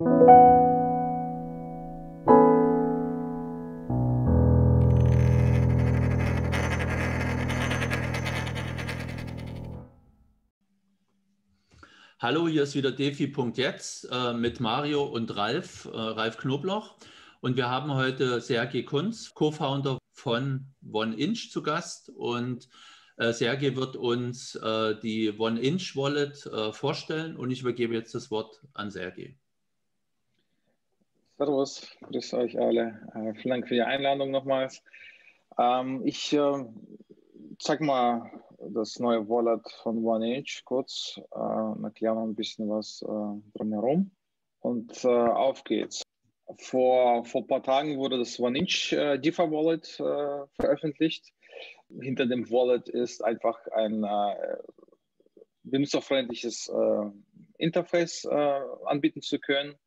Hallo, hier ist wieder Defi.jetzt äh, mit Mario und Ralf, äh, Ralf Knobloch. Und wir haben heute Sergei Kunz, Co-Founder von OneInch zu Gast. Und äh, Sergei wird uns die OneInch Wallet äh, vorstellen und ich übergebe jetzt das Wort an Sergei. Servus, grüß euch alle. Äh, vielen Dank für die Einladung nochmals. Ähm, ich äh, zeige mal das neue Wallet von OneInch kurz äh, erkläre noch ein bisschen was drumherum. Und auf geht's. Vor, vor ein paar Tagen wurde das OneInch äh, DeFi Wallet äh, veröffentlicht. Hinter dem Wallet ist einfach ein äh, benutzerfreundliches äh, Interface äh, anbieten zu können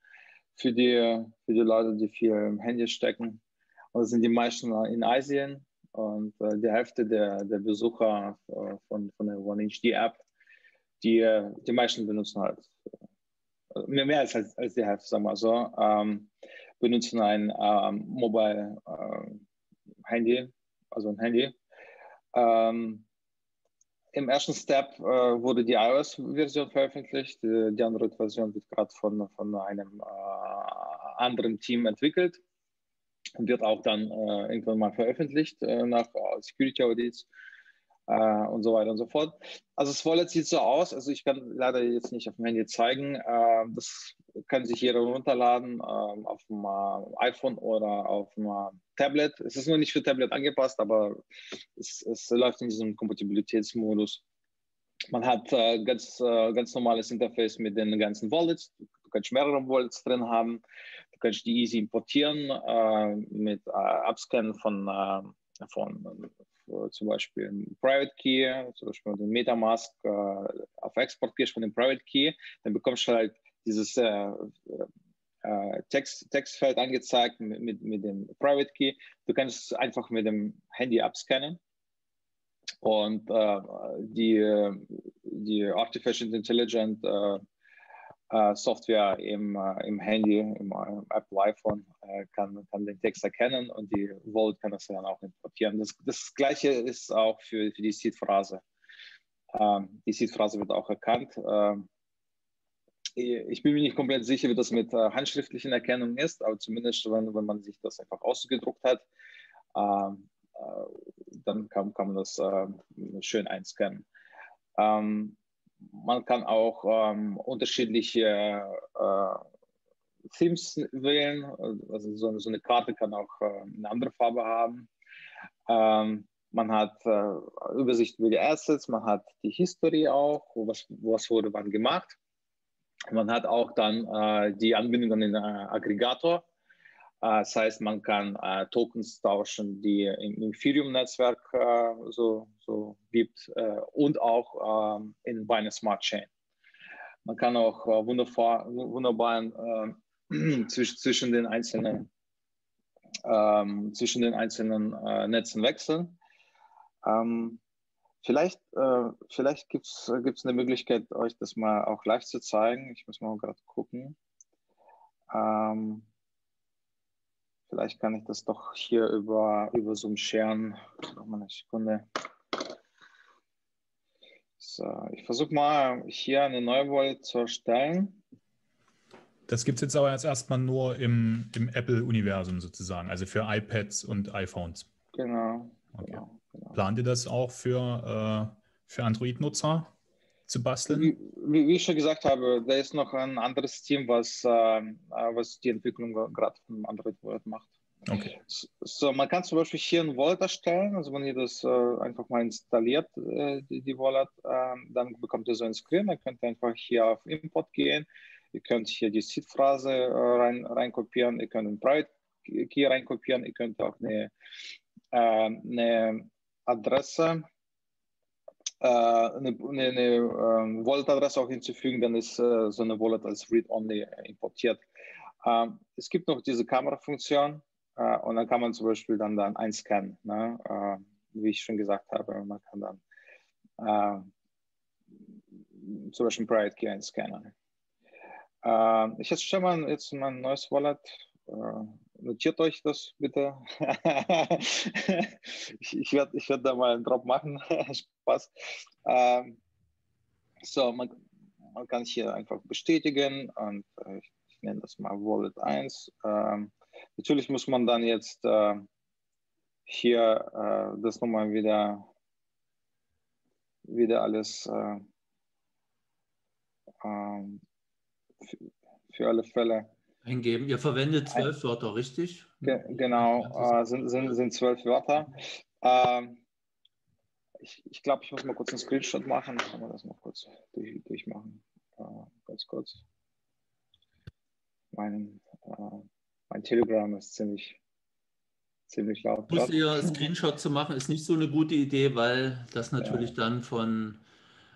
für die, für die Leute, die viel im Handy stecken. Und das sind die meisten in Asien. Und äh, die Hälfte der, der Besucher von, von der OneInch, die App, die, die meisten benutzen halt mehr, mehr als, als die Hälfte, sagen wir so, ähm, benutzen ein ähm, Mobile äh, Handy, also ein Handy. Ähm, Im ersten Step äh, wurde die iOS-Version veröffentlicht. Die, die Android-Version wird gerade von, von einem äh, anderen Team entwickelt und wird auch dann äh, irgendwann mal veröffentlicht äh, nach Security Audits äh, und so weiter und so fort. Also das Wallet sieht so aus, also ich kann leider jetzt nicht auf dem Handy zeigen, äh, das kann sich jeder runterladen äh, auf dem äh, iPhone oder auf dem äh, Tablet. Es ist nur nicht für Tablet angepasst, aber es, es läuft in diesem Kompatibilitätsmodus. Man hat äh, ganz, ganz normales Interface mit den ganzen Wallets. Du kannst mehrere Wallets drin haben. Du kannst die easy importieren mit Abscannen von, von äh, zum Beispiel Private Key, zum Beispiel den Metamask äh, auf Export gehst von dem Private Key, dann bekommst du halt dieses äh, Text, Textfeld angezeigt mit, mit, mit, dem Private Key. Du kannst es einfach mit dem Handy abscannen und äh, die, die Artificial Intelligence äh, äh, Software im, äh, im Handy, im Apple iPhone, kann, kann den Text erkennen und die Vault kann das dann auch importieren. Das, das gleiche ist auch für, für die Seed-Phrase. Ähm, die Seed-Phrase wird auch erkannt. Ähm, ich bin mir nicht komplett sicher, wie das mit handschriftlichen Erkennungen ist, aber zumindest, wenn, wenn man sich das einfach ausgedruckt hat, ähm, dann kann, kann man das schön einscannen. Man kann auch ähm, unterschiedliche äh, Themes wählen. Also so, so, eine Karte kann auch äh, eine andere Farbe haben. Ähm, man hat äh, Übersicht über die Assets, man hat die History auch, was, was wurde wann gemacht. Man hat auch dann äh, die Anbindung an den äh, Aggregator. Äh, das heißt, man kann äh, Tokens tauschen, die im Ethereum-Netzwerk äh, so, so gibt und auch ähm, in Binance Smart Chain. Man kann auch wunderbar, wunderbar zwischen, zwischen den einzelnen, ähm, zwischen den einzelnen Netzen wechseln. Ähm, vielleicht vielleicht gibt es eine Möglichkeit, euch das mal auch live zu zeigen. Ich muss mal gerade gucken. Ähm, Vielleicht kann ich das doch hier über, über Zoom scheren. Noch mal eine Sekunde. So, ich versuche mal hier eine neue Wallet zu erstellen. Das gibt es jetzt aber jetzt erstmal nur im, im Apple-Universum sozusagen, also für iPads und iPhones. Genau. Okay. genau, genau. Plant ihr das auch für, äh, für Android-Nutzer? zu basteln? Wie, wie, wie, ich schon gesagt habe, da ist noch ein anderes Team, was, äh, was die Entwicklung gerade von Android Wallet macht. Okay. So, man kann zum Beispiel hier ein Wallet erstellen, also wenn ihr das äh, einfach mal installiert, äh, die, die Wallet, äh, dann bekommt ihr so ein Screen, dann könnt ihr einfach hier auf Import gehen, ihr könnt hier die Seed-Phrase äh, rein, reinkopieren, ihr könnt einen Private Key reinkopieren, ihr könnt auch eine, äh, eine Adresse äh, eine, eine, eine ähm, Wallet-Adresse auch hinzufügen, dann ist äh, so eine Wallet als Read-Only importiert. Ähm, es gibt noch diese Kamerafunktion äh, und dann kann man zum Beispiel dann, dann einscannen, ne? wie ich schon gesagt habe. Man kann dann zum Beispiel Private Key einscannen. Äh, ich erstelle mal jetzt mein neues Wallet. Notiert euch das bitte. ich ich werde ich werd da mal einen Drop machen. Spaß. Ähm, so, man, man kann hier einfach bestätigen und äh, ich, ich nenne das mal Wallet 1. Ähm, natürlich muss man dann jetzt äh, hier äh, das nochmal wieder, wieder alles äh, ähm, für, für alle Fälle eingeben. Ihr verwendet zwölf Wörter, richtig? Ge genau, äh, sind, sind, sind zwölf Wörter. Ähm, ich, ich glaube, ich muss mal kurz einen Screenshot machen. Kann man das mal kurz durch, durchmachen? Äh, ganz kurz. Mein, äh, mein Telegram ist ziemlich, ziemlich laut. Muss ihr Screenshot zu machen, ist nicht so eine gute Idee, weil das natürlich ja. dann von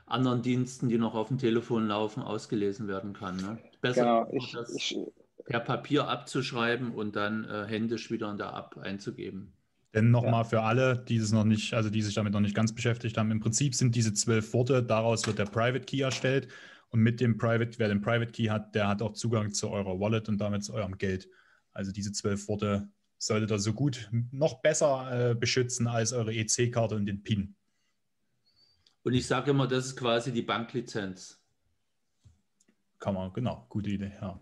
anderen Diensten, die noch auf dem Telefon laufen, ausgelesen werden kann. Ne? Besser, genau, ich, das ich, per Papier abzuschreiben und dann äh, händisch wieder in der App einzugeben. Denn nochmal ja. für alle, die es noch nicht, also die sich damit noch nicht ganz beschäftigt haben, im Prinzip sind diese zwölf Worte, daraus wird der Private Key erstellt und mit dem Private, wer den Private Key hat, der hat auch Zugang zu eurer Wallet und damit zu eurem Geld. Also diese zwölf Worte solltet ihr so gut noch besser äh, beschützen als eure EC-Karte und den PIN. Und ich sage immer, das ist quasi die Banklizenz. Kann man, genau, gute Idee, ja.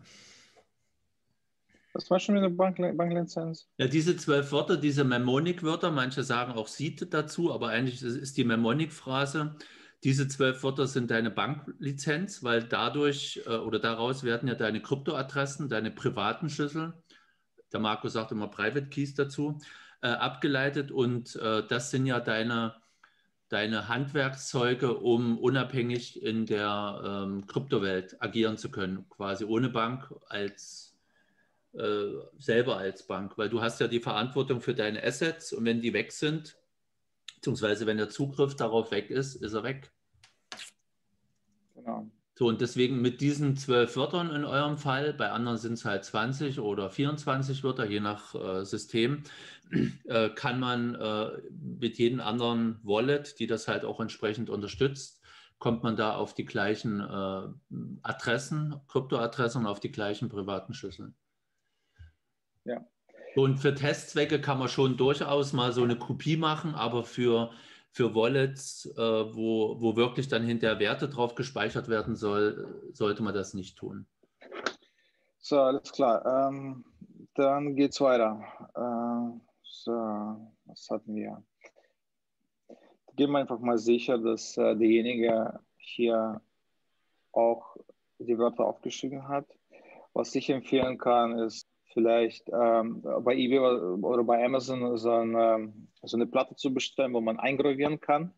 Was war schon wieder Bank, Banklizenz? Ja, diese zwölf Wörter, diese Mnemonic-Wörter, manche sagen auch Seed dazu, aber eigentlich ist die Mnemonic-Phrase. Diese zwölf Wörter sind deine Banklizenz, weil dadurch äh, oder daraus werden ja deine Kryptoadressen, deine privaten Schlüssel, der Marco sagt immer Private Keys dazu, äh, abgeleitet und äh, das sind ja deine, deine Handwerkszeuge, um unabhängig in der ähm, Kryptowelt agieren zu können, quasi ohne Bank als äh, selber als Bank, weil du hast ja die Verantwortung für deine Assets und wenn die weg sind, beziehungsweise wenn der Zugriff darauf weg ist, ist er weg. Genau. So, und deswegen mit diesen zwölf Wörtern in eurem Fall, bei anderen sind es halt 20 oder 24 Wörter, je nach äh, System, äh, kann man äh, mit jedem anderen Wallet, die das halt auch entsprechend unterstützt, kommt man da auf die gleichen äh, Adressen, Kryptoadressen und auf die gleichen privaten Schlüssel. Ja. Und für Testzwecke kann man schon durchaus mal so eine Kopie machen, aber für, für Wallets, äh, wo, wo wirklich dann hinterher Werte drauf gespeichert werden soll, sollte man das nicht tun. So, alles klar. Ähm, dann es weiter. Äh, so, was hatten wir? Gehen wir einfach mal sicher, dass äh, derjenige hier auch die Wörter aufgeschrieben hat. Was ich empfehlen kann, ist vielleicht ähm, bei eBay oder bei Amazon so eine, so eine Platte zu bestellen, wo man eingravieren kann.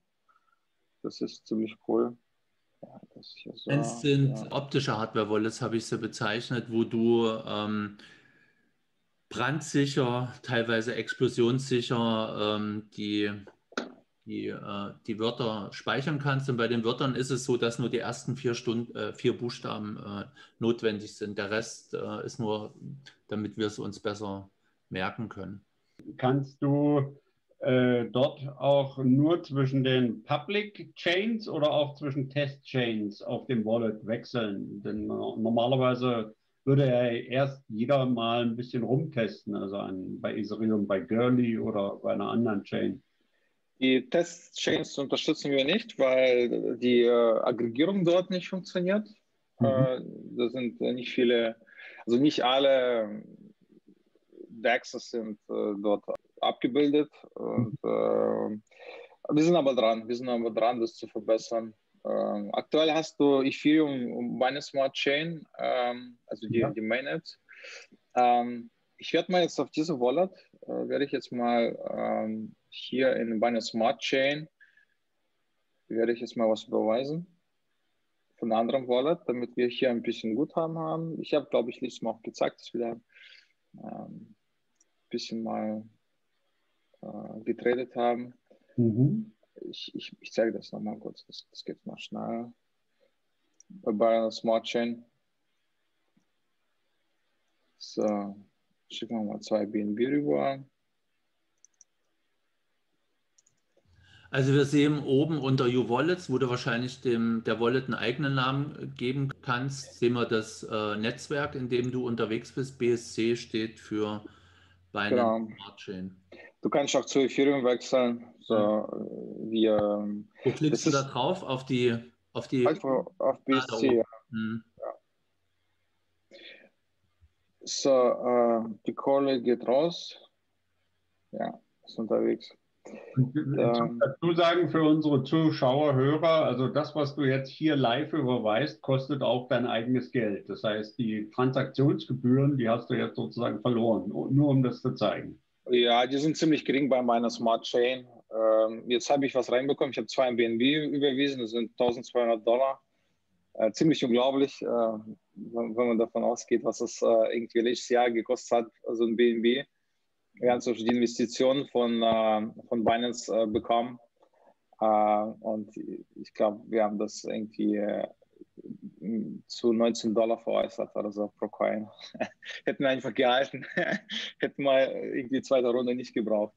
Das ist ziemlich cool. Ja, so, es sind ja. optische Hardware-Wallets, habe ich sie bezeichnet, wo du ähm, brandsicher, teilweise explosionssicher ähm, die die, äh, die Wörter speichern kannst. Und bei den Wörtern ist es so, dass nur die ersten vier, Stunden, äh, vier Buchstaben äh, notwendig sind. Der Rest äh, ist nur, damit wir es uns besser merken können. Kannst du äh, dort auch nur zwischen den Public Chains oder auch zwischen Test Chains auf dem Wallet wechseln? Denn normalerweise würde ja erst jeder mal ein bisschen rumtesten, also an, bei Ethereum, bei Gurley oder bei einer anderen Chain. Die Test-Chains unterstützen wir nicht, weil die äh, Aggregierung dort nicht funktioniert. Mhm. Äh, da sind nicht viele, also nicht alle DEXs sind äh, dort abgebildet. Und, mhm. wir sind aber dran, wir sind aber dran, das zu verbessern. Ähm, aktuell hast du Ethereum meine Smart Chain, ähm, also die, ja. die Mainnet. Ähm, ich werde mal jetzt auf diese Wallet, äh, werde ich jetzt mal ähm, hier in meiner Smart Chain werde ich jetzt mal was überweisen von einer anderen Wallet, damit wir hier ein bisschen Guthaben haben. Ich habe, glaube ich, letztes Mal auch gezeigt, dass wir da ein ähm, bisschen mal äh, getradet haben. Mhm. Ich, ich, ich zeige das nochmal kurz, das, das geht mal schnell. Bei einer Smart Chain. So, schicken wir mal zwei BNB rüber. Also wir sehen oben unter U-Wallets, wo du wahrscheinlich dem, der Wallet einen eigenen Namen geben kannst, sehen wir das äh, Netzwerk, in dem du unterwegs bist. BSC steht für Binance genau. Smart Chain. Du kannst auch zu Ethereum wechseln. So, mhm. wir, wo klickst du da drauf? Auf die auf die einfach auf BSC, ja. Mhm. So, äh, die Kohle geht raus. Ja, ist unterwegs. Ähm, dazu sagen für unsere Zuschauer, Hörer, also das, was du jetzt hier live überweist, kostet auch dein eigenes Geld. Das heißt, die Transaktionsgebühren, die hast du jetzt sozusagen verloren, nur um das zu zeigen. Ja, die sind ziemlich gering bei meiner Smart Chain. Ähm, jetzt habe ich was reinbekommen. Ich habe zwei im BNB überwiesen, das sind 1200 Dollar. Äh, ziemlich unglaublich, äh, wenn, man davon ausgeht, was es äh, irgendwie letztes Jahr gekostet hat, also ein BNB wir haben zum Beispiel die Investitionen von, äh, von Binance äh, bekommen. Äh, und ich glaube, wir haben das irgendwie äh, zu 19 Dollar veräußert oder so pro Coin. Hätten wir einfach gehalten. Hätten wir irgendwie zweite Runde nicht gebraucht.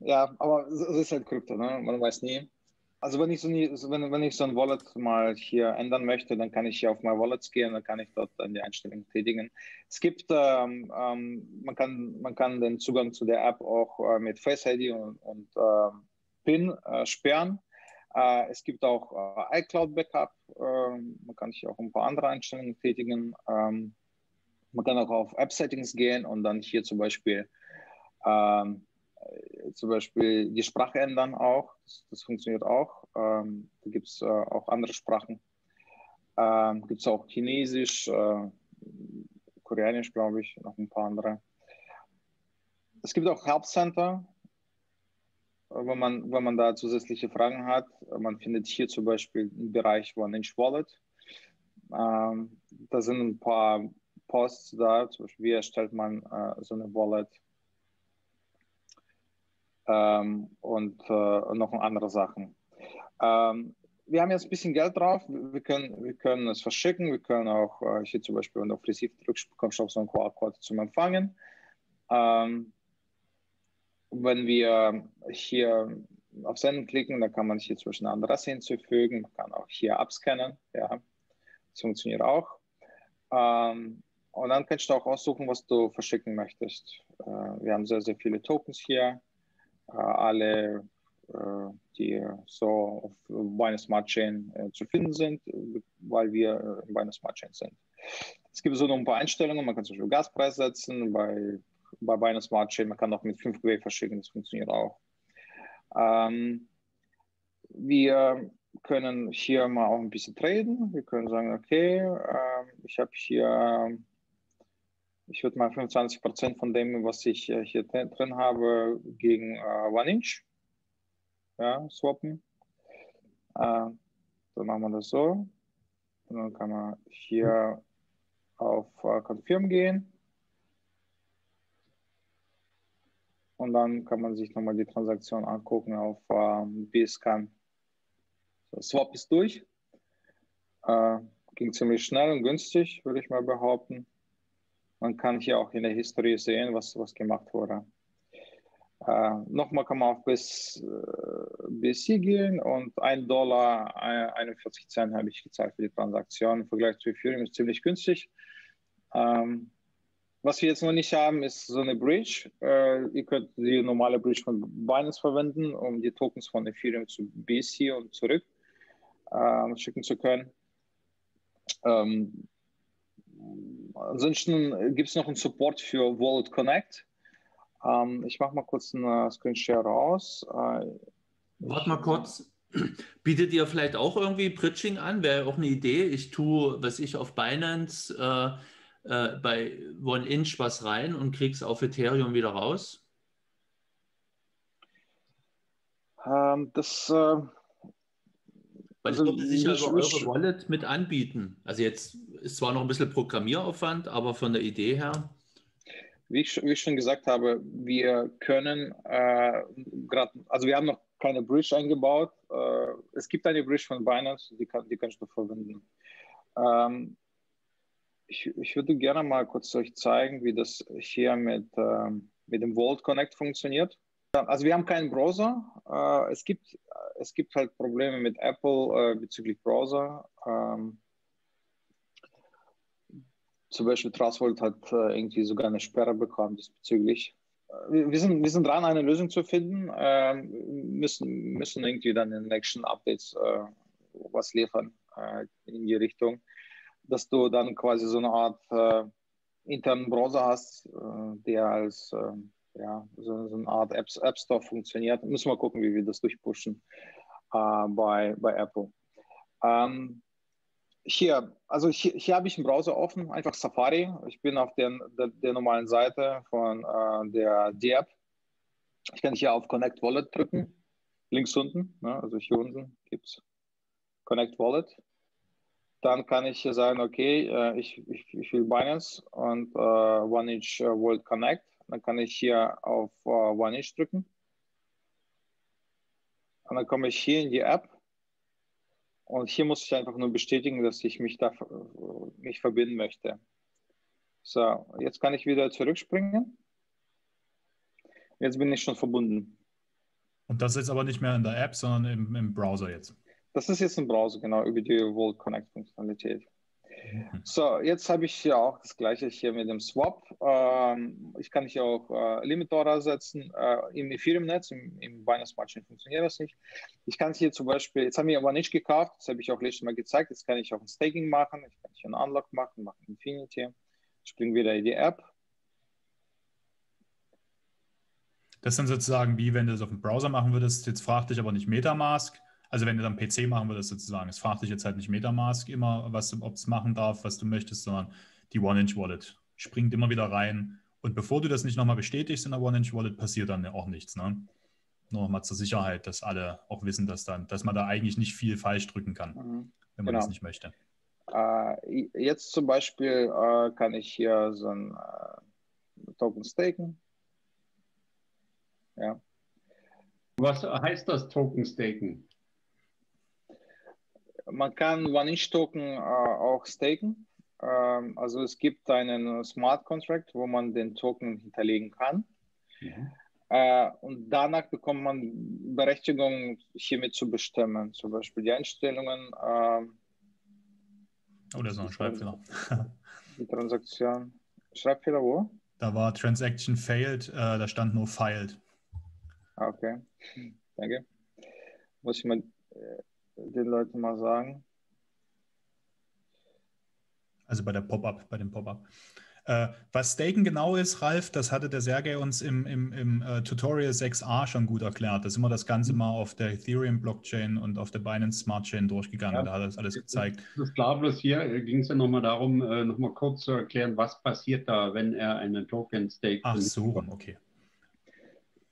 Ja, aber es ist halt Krypto, ne? man weiß nie. Also wenn ich, so nie, wenn, wenn ich so ein Wallet mal hier ändern möchte, dann kann ich hier auf My Wallets gehen, dann kann ich dort dann die Einstellungen tätigen. Es gibt, ähm, ähm, man, kann, man kann den Zugang zu der App auch äh, mit Face ID und, und äh, PIN äh, sperren. Äh, es gibt auch äh, iCloud Backup, ähm, man kann hier auch ein paar andere Einstellungen tätigen. Ähm, man kann auch auf App Settings gehen und dann hier zum Beispiel ähm, äh, zum Beispiel die Sprache ändern auch. Das, das funktioniert auch. Ähm, da gibt es äh, auch andere Sprachen. Ähm, gibt es auch Chinesisch, äh, Koreanisch, glaube ich, noch ein paar andere. Es gibt auch Help Center, äh, wenn man, wenn man da zusätzliche Fragen hat. Man findet hier zum Beispiel einen Bereich One-Inch Wallet. Ähm, da sind ein paar Posts da, zum Beispiel, wie erstellt man äh, so eine Wallet ähm, und äh, noch andere Sachen. Ähm, wir haben jetzt ein bisschen Geld drauf. Wir können, wir können es verschicken. Wir können auch äh, hier zum Beispiel, wenn du auf Receive drückst, bekommst du auch so einen QR-Code zum Empfangen. Ähm, wenn wir hier auf Senden klicken, dann kann man hier zwischen eine Adresse hinzufügen. Man kann auch hier abscannen. Ja, das funktioniert auch. Ähm, und dann kannst du auch aussuchen, was du verschicken möchtest. Äh, wir haben sehr, sehr viele Tokens hier. Äh, alle, äh, die so auf Binance Smart Chain äh, zu finden sind, weil wir in Binance Smart Chain sind. Es gibt so noch ein paar Einstellungen, man kann zum Beispiel Gaspreis setzen, bei, bei Binance Smart Chain, man kann auch mit 5 GW verschicken, das funktioniert auch. Ähm, wir können hier mal auch ein bisschen traden. Wir können sagen, okay, äh, ich habe hier ich würde mal 25 Prozent von dem, was ich äh, hier drin habe, gegen äh, One Inch ja, swappen. Äh, dann machen wir das so. Und dann kann man hier auf äh, Confirm gehen. Und dann kann man sich nochmal die Transaktion angucken auf ähm, BSCAN. So, Swap ist durch. Äh, ging ziemlich schnell und günstig, würde ich mal behaupten. Man kann hier auch in der Historie sehen, was, was gemacht wurde. Äh, nochmal kann man auf bis, äh, BSC gehen und 1 Dollar 41 Cent habe ich gezahlt für die Transaktion. Im Vergleich zu Ethereum ist ziemlich günstig. Ähm, was wir jetzt noch nicht haben, ist so eine Bridge. Äh, ihr könnt die normale Bridge von Binance verwenden, um die Tokens von Ethereum zu BSC und zurück äh, schicken zu können. Ähm, Ansonsten gibt es noch einen Support für Wallet Connect. Ähm, ich mache mal kurz einen Screenshare raus. Äh, Warte mal kurz. Bietet ihr vielleicht auch irgendwie Bridging an? Wäre auch eine Idee. Ich tue, was ich auf Binance äh, äh, bei OneInch was rein und kriege es auf Ethereum wieder raus. Ähm, das äh, weil also, das würde sich also eure Wallet mit anbieten. Also jetzt ist zwar noch ein bisschen Programmieraufwand, aber von der Idee her. Wie ich, wie ich schon gesagt habe, wir können äh, gerade, also wir haben noch keine Bridge eingebaut. Äh, es gibt eine Bridge von Binance, die, kann, die kannst du verwenden. Ähm, ich, ich würde gerne mal kurz euch zeigen, wie das hier mit, äh, mit dem Vault Connect funktioniert. Also wir haben keinen Browser. Äh, es, gibt, es gibt halt Probleme mit Apple äh, bezüglich Browser. Ähm, zum Beispiel Trustvolt hat äh, irgendwie sogar eine Sperre bekommen diesbezüglich. Wir sind, wir sind dran, eine Lösung zu finden. Ähm, müssen, müssen irgendwie dann in den nächsten Updates was liefern in die Richtung, dass du dann quasi so eine Art internen Browser hast, der als ähm, ja, so, so eine Art App, App Store funktioniert. Müssen wir gucken, wie wir das durchpushen äh, bei, bei Apple. Ähm, hier, also hier, hier habe ich einen Browser offen, einfach Safari. Ich bin auf den, der, der normalen Seite von äh, der D-App. Ich kann hier auf Connect Wallet drücken, links unten, ne, also hier unten gibt es Connect Wallet. Dann kann ich hier sagen, okay, äh, ich, ich, ich will Binance und äh, OneInch äh, Wallet Connect. Dann kann ich hier auf uh, OneInch drücken. Und dann komme ich hier in die App. Und hier muss ich einfach nur bestätigen, dass ich mich da mich verbinden möchte. So, jetzt kann ich wieder zurückspringen. Jetzt bin ich schon verbunden. Und das ist jetzt aber nicht mehr in der App, sondern im, im Browser jetzt. Das ist jetzt im Browser, genau, über die Vault Connect Funktionalität. Mhm. So, jetzt habe ich hier auch das gleiche hier mit dem Swap. Ähm, ich kann hier auch äh, Limit Order setzen. Äh, Im Ethereum-Netz, im, im Binance Smart Chain funktioniert das nicht. Ich kann hier zum Beispiel, jetzt haben wir aber nicht gekauft, das habe ich auch letztes Mal gezeigt. Jetzt kann ich auch ein Staking machen, ich kann hier einen Unlock machen, mache Infinity, springe wieder in die App. Das ist dann sozusagen wie wenn du das auf dem Browser machen würdest. Jetzt fragt dich aber nicht Metamask, also wenn du dann PC machen würdest sozusagen, es fragt dich jetzt halt nicht Metamask immer, was ob es machen darf, was du möchtest, sondern die One-Inch-Wallet springt immer wieder rein. Und bevor du das nicht nochmal bestätigst in der One-Inch-Wallet, passiert dann auch nichts. Ne? Nur nochmal zur Sicherheit, dass alle auch wissen, dass, dann, dass man da eigentlich nicht viel falsch drücken kann, mhm. wenn man genau. das nicht möchte. Äh, jetzt zum Beispiel äh, kann ich hier so ein äh, Token staken. Ja. Was heißt das Token staken? Man kann One-Inch-Token äh, auch staken. Ähm, also es gibt einen Smart Contract, wo man den Token hinterlegen kann. Mhm. Äh, und danach bekommt man Berechtigung, hiermit zu bestimmen. Zum Beispiel die Einstellungen. Äh, oh, da ist noch ein Schreibfehler. Die Transaktion. Schreibfehler wo? Da war Transaction failed, äh, da stand nur filed. Ah, okay, danke. Muss ich mal äh, den Leuten mal sagen. Also bei der Pop-up, bei dem Pop-up. Äh, was Staken genau ist, Ralf, das hatte der Sergei uns im, im, im uh, Tutorial 6a schon gut erklärt. Da sind wir das Ganze mal auf der Ethereum-Blockchain und auf der Binance Smart Chain durchgegangen. Ja, da hat er das alles gezeigt. Das ist klar, bloß hier ging es ja nochmal darum, äh, nochmal kurz zu erklären, was passiert da, wenn er einen Token staked. Ach so, okay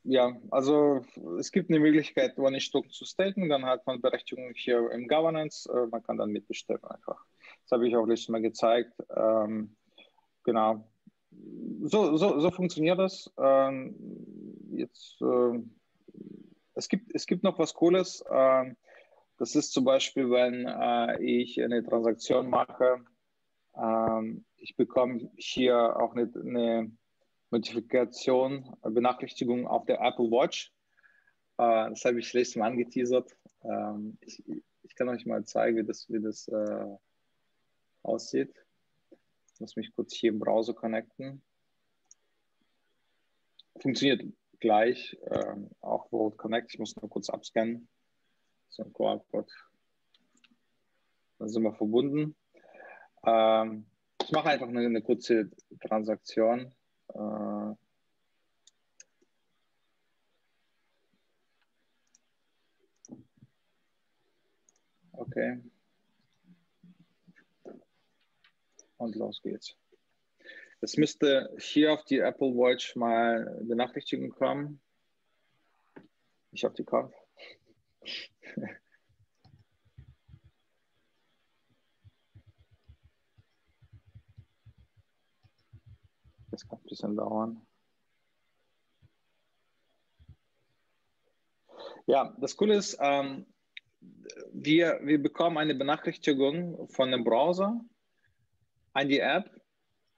ja, also es gibt eine Möglichkeit, One-Token zu staken, dann hat man Berechtigung hier im Governance, äh, man kann dann mitbestimmen einfach. Das habe ich auch letztes Mal gezeigt. Ähm, genau. So, so, so funktioniert das. Ähm, jetzt, äh, es, gibt, es gibt noch was Cooles. Äh, das ist zum Beispiel, wenn äh, ich eine Transaktion mache, ähm, ich bekomme hier auch eine, eine Notifikation, Benachrichtigung auf der Apple Watch. Äh, das habe ich letztes Mal angeteasert. Ähm, ich, ich, kann euch mal zeigen, wie das, wie das äh, aussieht. Ich muss mich kurz hier im Browser connecten. Funktioniert gleich, ähm, auch World Connect. Ich muss nur kurz abscannen. So ein QR-Code. Dann sind wir verbunden. Ähm, ich mache einfach eine, eine kurze Transaktion. Äh, okay. Und los geht's. Es müsste hier auf die Apple Watch mal Benachrichtigung kommen. Ich auf die Karte. Das kann ein bisschen dauern. Ja, das Coole ist, ähm, wir, wir bekommen eine Benachrichtigung von dem Browser an die App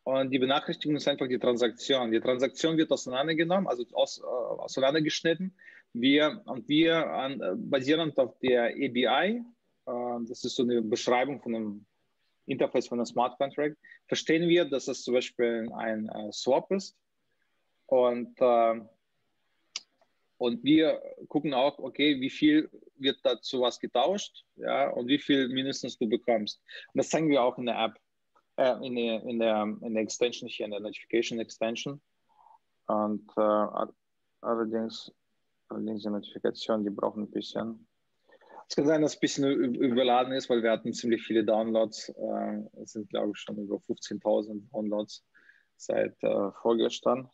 und die Benachrichtigung ist einfach die Transaktion. Die Transaktion wird auseinandergenommen, also aus, äh, auseinandergeschnitten. Wir, und wir an, äh, basierend auf der ABI, äh, das ist so eine Beschreibung von einem Interface von einem Smart Contract, verstehen wir, dass es zum Beispiel ein äh, Swap ist. Und, äh, und wir gucken auch, okay, wie viel wird dazu was getauscht ja, und wie viel mindestens du bekommst. Und das zeigen wir auch in der App, äh, in, der, in, der, in der Extension hier, in der Notification Extension. Und äh, allerdings, allerdings die Notifikation, die brauchen ein bisschen. Es kann sein, dass es ein bisschen überladen ist, weil wir hatten ziemlich viele Downloads. Äh, es sind, glaube ich, schon über 15.000 Downloads seit äh, vorgestern.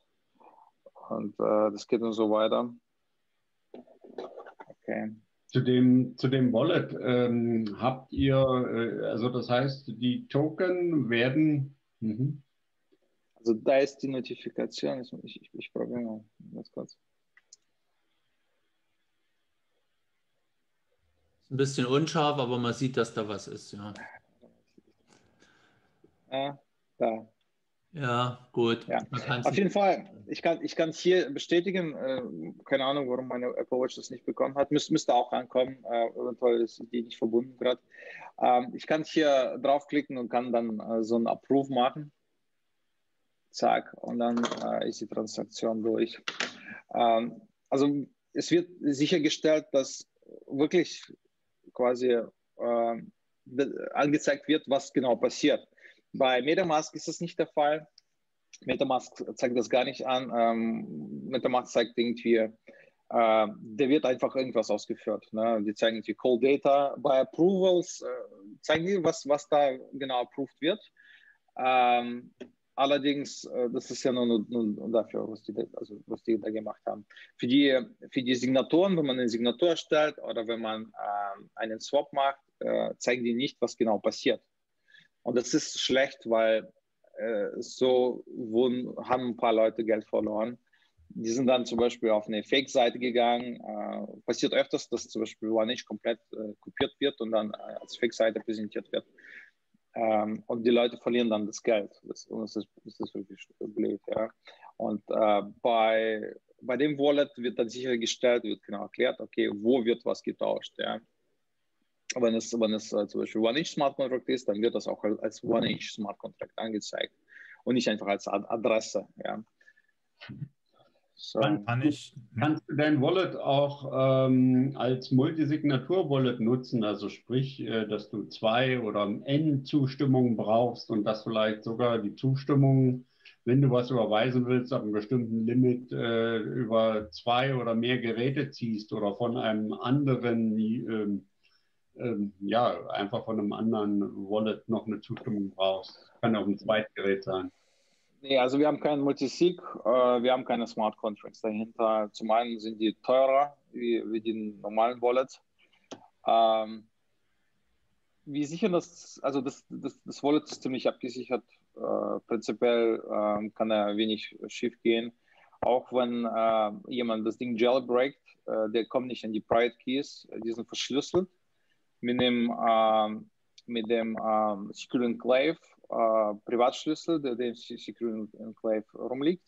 Und äh, das geht dann so weiter. Okay. Zu dem, zu dem Wallet ähm, habt ihr, äh, also das heißt, die Token werden. Mhm. Also da ist die Notifikation. Ich, ich, ich probiere mal ganz kurz. Ein bisschen unscharf, aber man sieht, dass da was ist, ja. Ah, da. Ja, gut. Ja. Auf jeden Fall. Ich kann es ich hier bestätigen. Äh, keine Ahnung, warum meine Apple Watch das nicht bekommen hat. Müs, müsste auch ankommen. Äh, eventuell ist die nicht verbunden gerade. Ähm, ich kann hier draufklicken und kann dann äh, so einen Approve machen. Zack. Und dann äh, ist die Transaktion durch. Ähm, also es wird sichergestellt, dass wirklich quasi äh, angezeigt wird, was genau passiert. Bei MetaMask ist das nicht der Fall. MetaMask zeigt das gar nicht an. Ähm, MetaMask zeigt irgendwie, äh, da wird einfach irgendwas ausgeführt. Ne? Die zeigen irgendwie Cold Data. Bei Approvals äh, zeigen die, was, was da genau approved wird. Ähm, allerdings, äh, das ist ja nur, nur, dafür, was die, also, was die da gemacht haben. Für die, für die Signaturen, wenn man eine Signatur erstellt oder wenn man ähm, einen Swap macht, äh, zeigen die nicht, was genau passiert. Und das ist schlecht, weil äh, so wurden, haben ein paar Leute Geld verloren. Die sind dann zum Beispiel auf eine Fake-Seite gegangen. Äh, passiert öfters, dass zum Beispiel nicht komplett äh, kopiert wird und dann äh, als Fake-Seite präsentiert wird. Ähm, und die Leute verlieren dann das Geld. Das, das ist, das ist wirklich blöd. Ja. Und äh, bei, bei dem Wallet wird dann sichergestellt, wird genau erklärt, okay, wo wird was getauscht. Ja wenn es, wenn es äh, zum Beispiel One-Inch Smart Contract ist, dann wird das auch als One-Inch Smart Contract angezeigt und nicht einfach als Ad Adresse. Ja. So. Kann, ich, kannst du dein Wallet auch ähm, als Multisignatur-Wallet nutzen? Also sprich, äh, dass du zwei oder n Zustimmungen brauchst und dass vielleicht sogar die Zustimmung, wenn du was überweisen willst, ab einem bestimmten Limit äh, über zwei oder mehr Geräte ziehst oder von einem anderen äh, ja, einfach von einem anderen Wallet noch eine Zustimmung brauchst. Kann auch ein Zweitgerät sein. Nee, also wir haben keinen Multisig, äh, wir haben keine Smart Contracts dahinter. Zum einen sind die teurer wie, wie die normalen Wallets. Ähm, wie sichern das, also das, das, das Wallet ist ziemlich abgesichert. Äh, prinzipiell äh, kann da wenig schief gehen. Auch wenn äh, jemand das Ding jailbreakt, äh, der kommt nicht an die Private Keys, die sind verschlüsselt mit dem, äh, mit dem äh, Secure Enclave Privatschlüssel, der dem Secure Enclave rumliegt.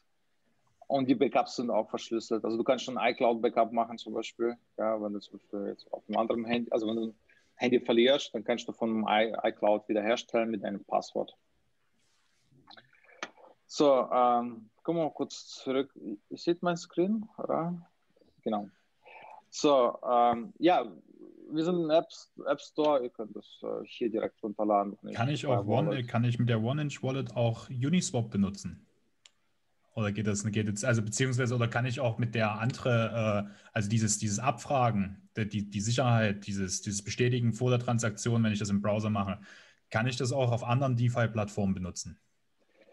Und die Backups sind auch verschlüsselt. Also du kannst schon iCloud-Backup machen zum Beispiel. Ja, wenn du zum Beispiel jetzt auf einem anderen Handy, also wenn du ein Handy verlierst, dann kannst du von iCloud wiederherstellen mit deinem Passwort. So, ähm, kommen wir kurz zurück. Ihr seht mein Screen, oder? Genau. So, ähm, ja, wir sind im App, App Store, ihr könnt das äh, hier direkt runterladen. Kann ich, auch One, kann ich mit der One-Inch-Wallet auch Uniswap benutzen? Oder geht das, geht jetzt, also beziehungsweise, oder kann ich auch mit der andere, äh, also dieses, dieses Abfragen, die, die Sicherheit, dieses, dieses Bestätigen vor der Transaktion, wenn ich das im Browser mache, kann ich das auch auf anderen DeFi-Plattformen benutzen?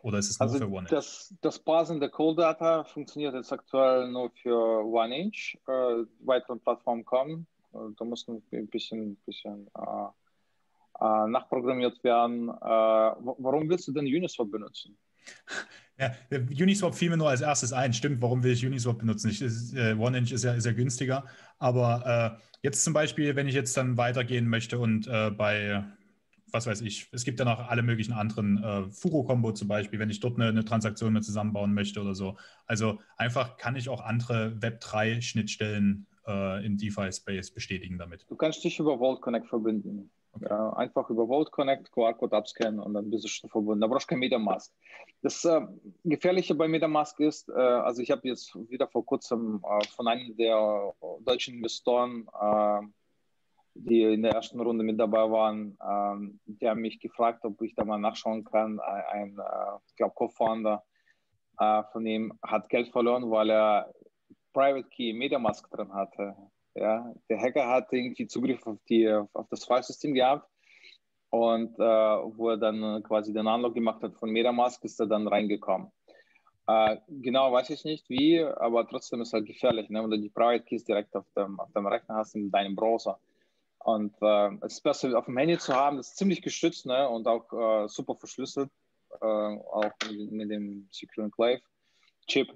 Oder ist es nur also für One-Inch? Das, das Parsen der Cold Data funktioniert jetzt aktuell nur für One-Inch. Äh, weitere Plattformen kommen. Da muss ein bisschen, bisschen äh, nachprogrammiert werden. Äh, warum willst du denn Uniswap benutzen? Ja, Uniswap fiel mir nur als erstes ein. Stimmt, warum will ich Uniswap benutzen? Ich, äh, OneInch ist ja, ist ja günstiger. Aber äh, jetzt zum Beispiel, wenn ich jetzt dann weitergehen möchte und äh, bei was weiß ich. Es gibt dann auch alle möglichen anderen, äh, Furo-Kombo zum Beispiel, wenn ich dort eine, eine Transaktion mit zusammenbauen möchte oder so. Also einfach kann ich auch andere Web3-Schnittstellen äh, im DeFi-Space bestätigen damit. Du kannst dich über Vault Connect verbinden. Okay. Ja, einfach über Vault Connect, QR-Code abscannen und dann bist du schon verbunden. Da brauchst du kein Metamask. Das äh, Gefährliche bei Metamask ist, äh, also ich habe jetzt wieder vor kurzem äh, von einem der deutschen Investoren, äh, die in der ersten Runde mit dabei waren, ähm, die haben mich gefragt, ob ich da mal nachschauen kann. Ein, äh, ich glaube, Co-Founder äh, von ihm hat Geld verloren, weil er Private Key Metamask drin hatte. Ja, der Hacker hat irgendwie Zugriff auf, die, auf das Filesystem gehabt und äh, wo er dann quasi den Unlock gemacht hat von Metamask, ist er dann reingekommen. Äh, genau weiß ich nicht wie, aber trotzdem ist es halt gefährlich, ne? wenn du die Private Keys direkt auf dem, auf dem Rechner hast in deinem Browser. Und äh, es ist besser auf dem Handy zu haben, das ist ziemlich geschützt ne? und auch äh, super verschlüsselt, äh, auch mit, mit dem Secure Enclave Chip.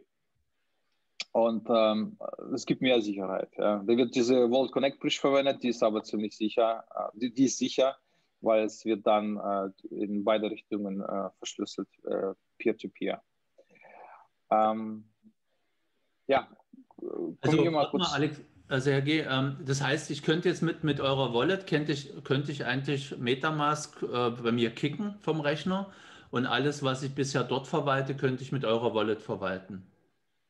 Und ähm, es gibt mehr Sicherheit. Ja. Da wird diese Vault Connect Bridge verwendet, die ist aber ziemlich sicher. Äh, die, die, ist sicher, weil es wird dann äh, in beide Richtungen äh, verschlüsselt, äh, peer-to-peer. -peer. Ähm, ja, also, wir mal kurz. Mal, Alex, also Herr G., ähm, das heißt, ich könnte jetzt mit, mit eurer Wallet, könnte ich, könnte ich eigentlich Metamask äh, bei mir kicken vom Rechner und alles, was ich bisher dort verwalte, könnte ich mit eurer Wallet verwalten.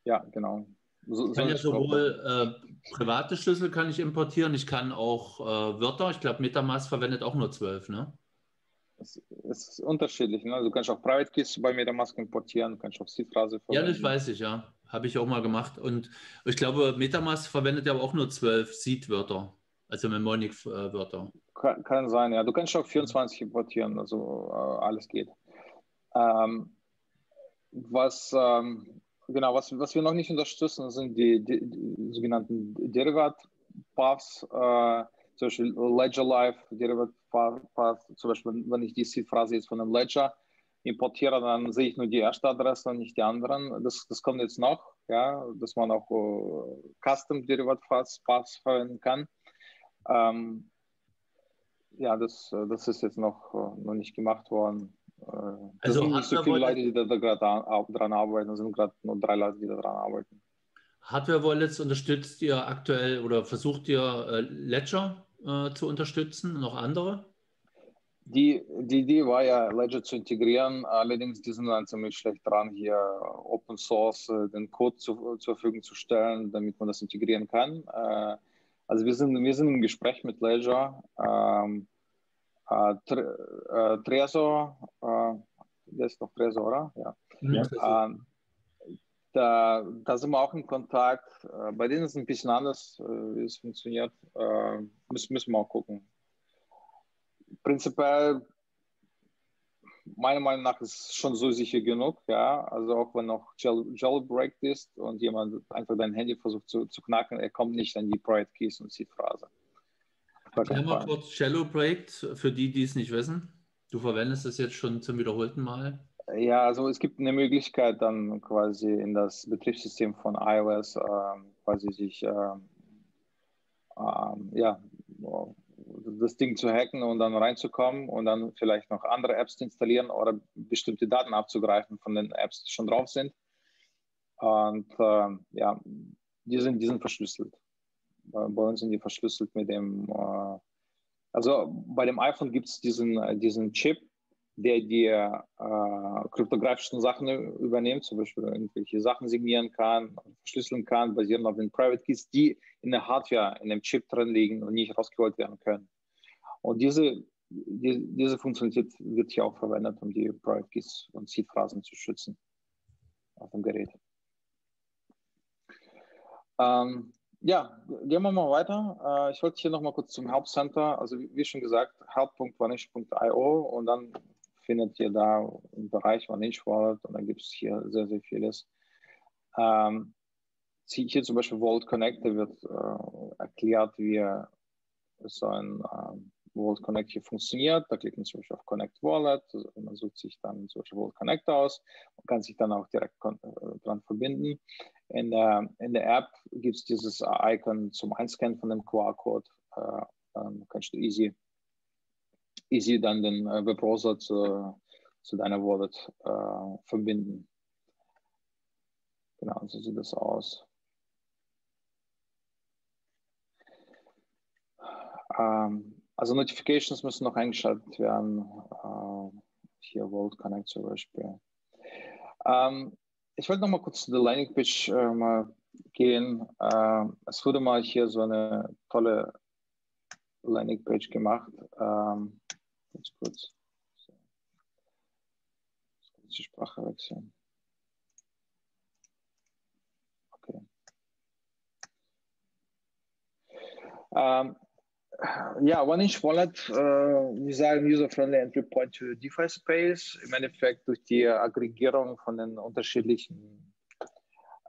Ja, genau. So, ich kann ja sowohl äh, private Schlüssel kann ich importieren, ich kann auch äh, Wörter, ich glaube Metamask verwendet auch nur zwölf, ne? Es, es ist unterschiedlich, ne? Du kannst auch Private Keys bei Metamask importieren, kannst auch Seed-Phrase verwenden. Ja, das weiß ich, ja. Habe ich auch mal gemacht. Und ich glaube, Metamask verwendet ja auch nur zwölf Seed-Wörter, also Mnemonic-Wörter. Kann, kann, sein, ja. Du kannst auch 24 importieren, also äh, alles geht. Ähm, was ähm, Genau, was, was wir noch nicht unterstützen, sind die, die, die sogenannten Derivat-Paths, äh, zum Beispiel Ledger Live, Derivat-Path, zum Beispiel, wenn ich die Seed-Phrase jetzt von einem Ledger importiere, dann sehe ich nur die erste Adresse und nicht die anderen. Das, das kommt jetzt noch, ja, dass man auch uh, Custom Derivat-Paths verwenden kann. Ähm, ja, das, das ist jetzt noch, noch nicht gemacht worden. Äh, also sind nicht so viele Leute, die da, da gerade dran arbeiten. Es sind gerade nur drei Leute, die da dran arbeiten. Hardware Wallets unterstützt ihr aktuell oder versucht ihr äh, Ledger äh, zu unterstützen, noch andere? Die, die Idee war ja, Ledger zu integrieren, allerdings die sind dann ziemlich schlecht dran, hier Open Source äh, den Code zu, zur Verfügung zu stellen, damit man das integrieren kann. Äh, also wir sind, wir sind im Gespräch mit Ledger. Ähm, äh, Tresor, das ist doch Tresor, oder? Ja. ja. Da, da, sind wir auch in Kontakt. bei denen ist es ein bisschen anders, wie es funktioniert. müssen, müssen wir auch gucken. Prinzipiell, meiner Meinung nach, ist es schon so sicher genug. Ja? Also auch wenn noch Jailbreak ist und jemand einfach dein Handy versucht zu, zu knacken, er kommt nicht an die Private Keys und Erklär mal kurz Shallow Projekt für die, die es nicht wissen. Du verwendest es jetzt schon zum wiederholten Mal. Ja, also es gibt eine Möglichkeit, dann quasi in das Betriebssystem von iOS äh, quasi sich äh, äh, ja, das Ding zu hacken und dann reinzukommen und dann vielleicht noch andere Apps zu installieren oder bestimmte Daten abzugreifen von den Apps, die schon drauf sind. Und ähm, ja, die sind, die sind verschlüsselt bei uns sind die verschlüsselt mit dem, äh, also bei dem iPhone gibt es diesen, diesen Chip, der die äh, kryptografischen Sachen übernimmt, zum Beispiel irgendwelche Sachen signieren kann, verschlüsseln kann, basierend auf den Private Keys, die in der Hardware, in dem Chip drin liegen und nicht rausgeholt werden können. Und diese, die, diese Funktionalität wird hier auch verwendet, um die Private Keys und Seed-Phrasen zu schützen auf dem Gerät. Ähm, ja, gehen wir mal weiter. Äh, ich wollte hier noch mal kurz zum Help Center. Also wie schon gesagt, help.vanish.io und dann findet ihr da im Bereich Vanish Wallet und dann gibt es hier sehr, sehr vieles. Ähm, hier zum Beispiel Vault Connect, da wird äh, erklärt, wie so ein ähm, Vault Connect hier funktioniert. Da klickt man zum Beispiel auf Connect Wallet, also man sucht sich dann zum Beispiel Vault Connect aus und kann sich dann auch direkt äh, dran verbinden. In der, in der App gibt es dieses Icon zum Einscannen von dem QR-Code. Äh, dann kannst du easy easy dann den Webbrowser zu, zu deiner Wallet äh, verbinden. Genau, so sieht das aus. Ähm, also Notifications müssen noch eingeschaltet werden. Äh, hier Vault Connect zum Beispiel. Ähm, ich wollte noch mal kurz zu der Landing Page äh, mal gehen. Äh, es wurde mal hier so eine tolle Landing Page gemacht. Ähm, ganz kurz. So. Die Sprache wechseln. Okay. Ähm, ja, One-Inch Wallet, äh, wir sagen User-Friendly Entry Point to DeFi Space. Im Endeffekt durch die Aggregierung von den unterschiedlichen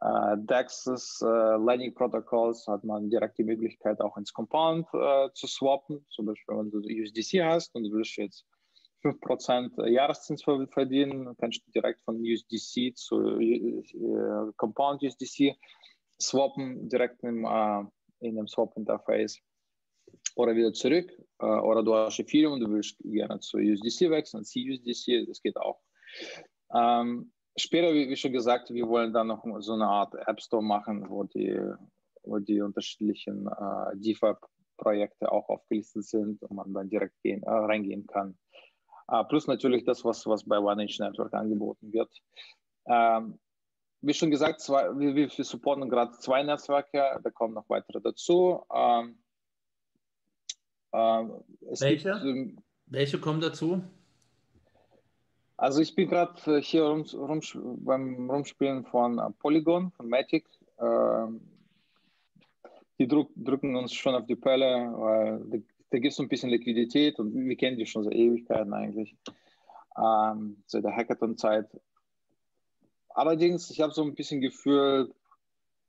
äh, DEXs, äh, Lightning Protocols hat man direkt die Möglichkeit, auch ins Compound äh, zu swappen. Zum Beispiel, wenn du USDC hast und du willst jetzt 5% Jahreszins verdienen, kannst du direkt von USDC zu äh, Compound USDC swappen, direkt im, äh, in einem Swap-Interface oder wieder zurück. Äh, oder du hast Ethereum du willst gerne zu USDC wechseln, CUSDC, das geht auch. Ähm, später, wie, wie, schon gesagt, wir wollen dann noch so eine Art App Store machen, wo die, wo die unterschiedlichen äh, DeFi-Projekte auch aufgelistet sind und man dann direkt gehen, äh, reingehen kann. Äh, plus natürlich das, was, was bei OneInch Network angeboten wird. Ähm, wie schon gesagt, zwei, wir, wir supporten gerade zwei Netzwerke, da kommen noch weitere dazu. Ähm, ähm, Welche? Gibt, ähm, Welche kommen dazu? Also ich bin gerade äh, hier rum, rum, beim Rumspielen von äh, Polygon, von Matic. Ähm, die druck, drücken uns schon auf die Pelle, weil da, da gibt es ein bisschen Liquidität und wir kennen die schon seit Ewigkeiten eigentlich, ähm, seit der Hackathon-Zeit. Allerdings, ich habe so ein bisschen Gefühl,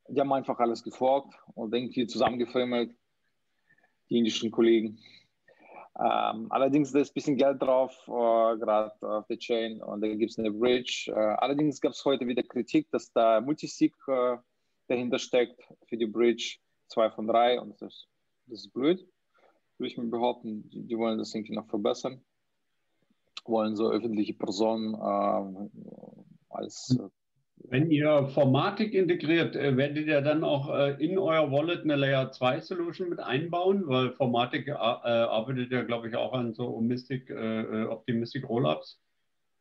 die haben einfach alles geforkt und irgendwie zusammengefrimmelt die indischen Kollegen. Ähm, allerdings da ist ein bisschen Geld drauf, äh, gerade auf der Chain und da gibt es eine Bridge. Äh, allerdings gab es heute wieder Kritik, dass da Multisig äh, dahinter steckt für die Bridge, zwei von drei und das, das ist blöd, würde ich mir behaupten. Die, die, wollen das irgendwie noch verbessern, wollen so öffentliche Personen äh, als äh, wenn ihr Formatik integriert, äh, werdet ihr dann auch äh, in euer Wallet eine Layer 2 Solution mit einbauen? Weil Formatik äh, arbeitet ja, glaube ich, auch an so Mystic, Optimistic Rollups.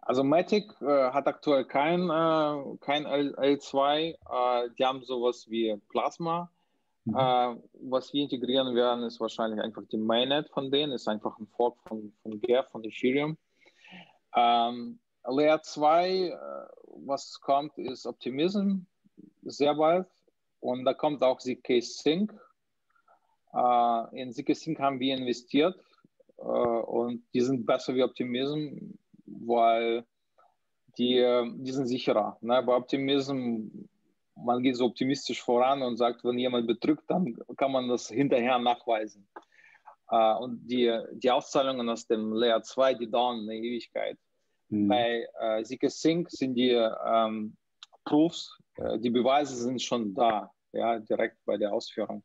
Also Matic äh, hat aktuell kein, äh, kein L 2 äh, die haben sowas wie Plasma. Mhm. was wir integrieren werden, ist wahrscheinlich einfach die Mainnet von denen, ist einfach ein Fork von, von GEF, von Ethereum. Ähm, Layer 2, was kommt, ist Optimism, sehr bald. Und da kommt auch ZK Sync. Äh, in ZK Sync haben wir investiert äh, und die sind besser wie Optimism, weil die, die sind sicherer. Ne? Bei Optimism, man geht so optimistisch voran und sagt, wenn jemand betrügt, dann kann man das hinterher nachweisen. Und die, die Auszahlungen aus dem Layer 2, die dauern eine Ewigkeit. Mhm. Bei äh, Sync sind die ähm, Proofs, äh, die Beweise sind schon da, ja, direkt bei der Ausführung.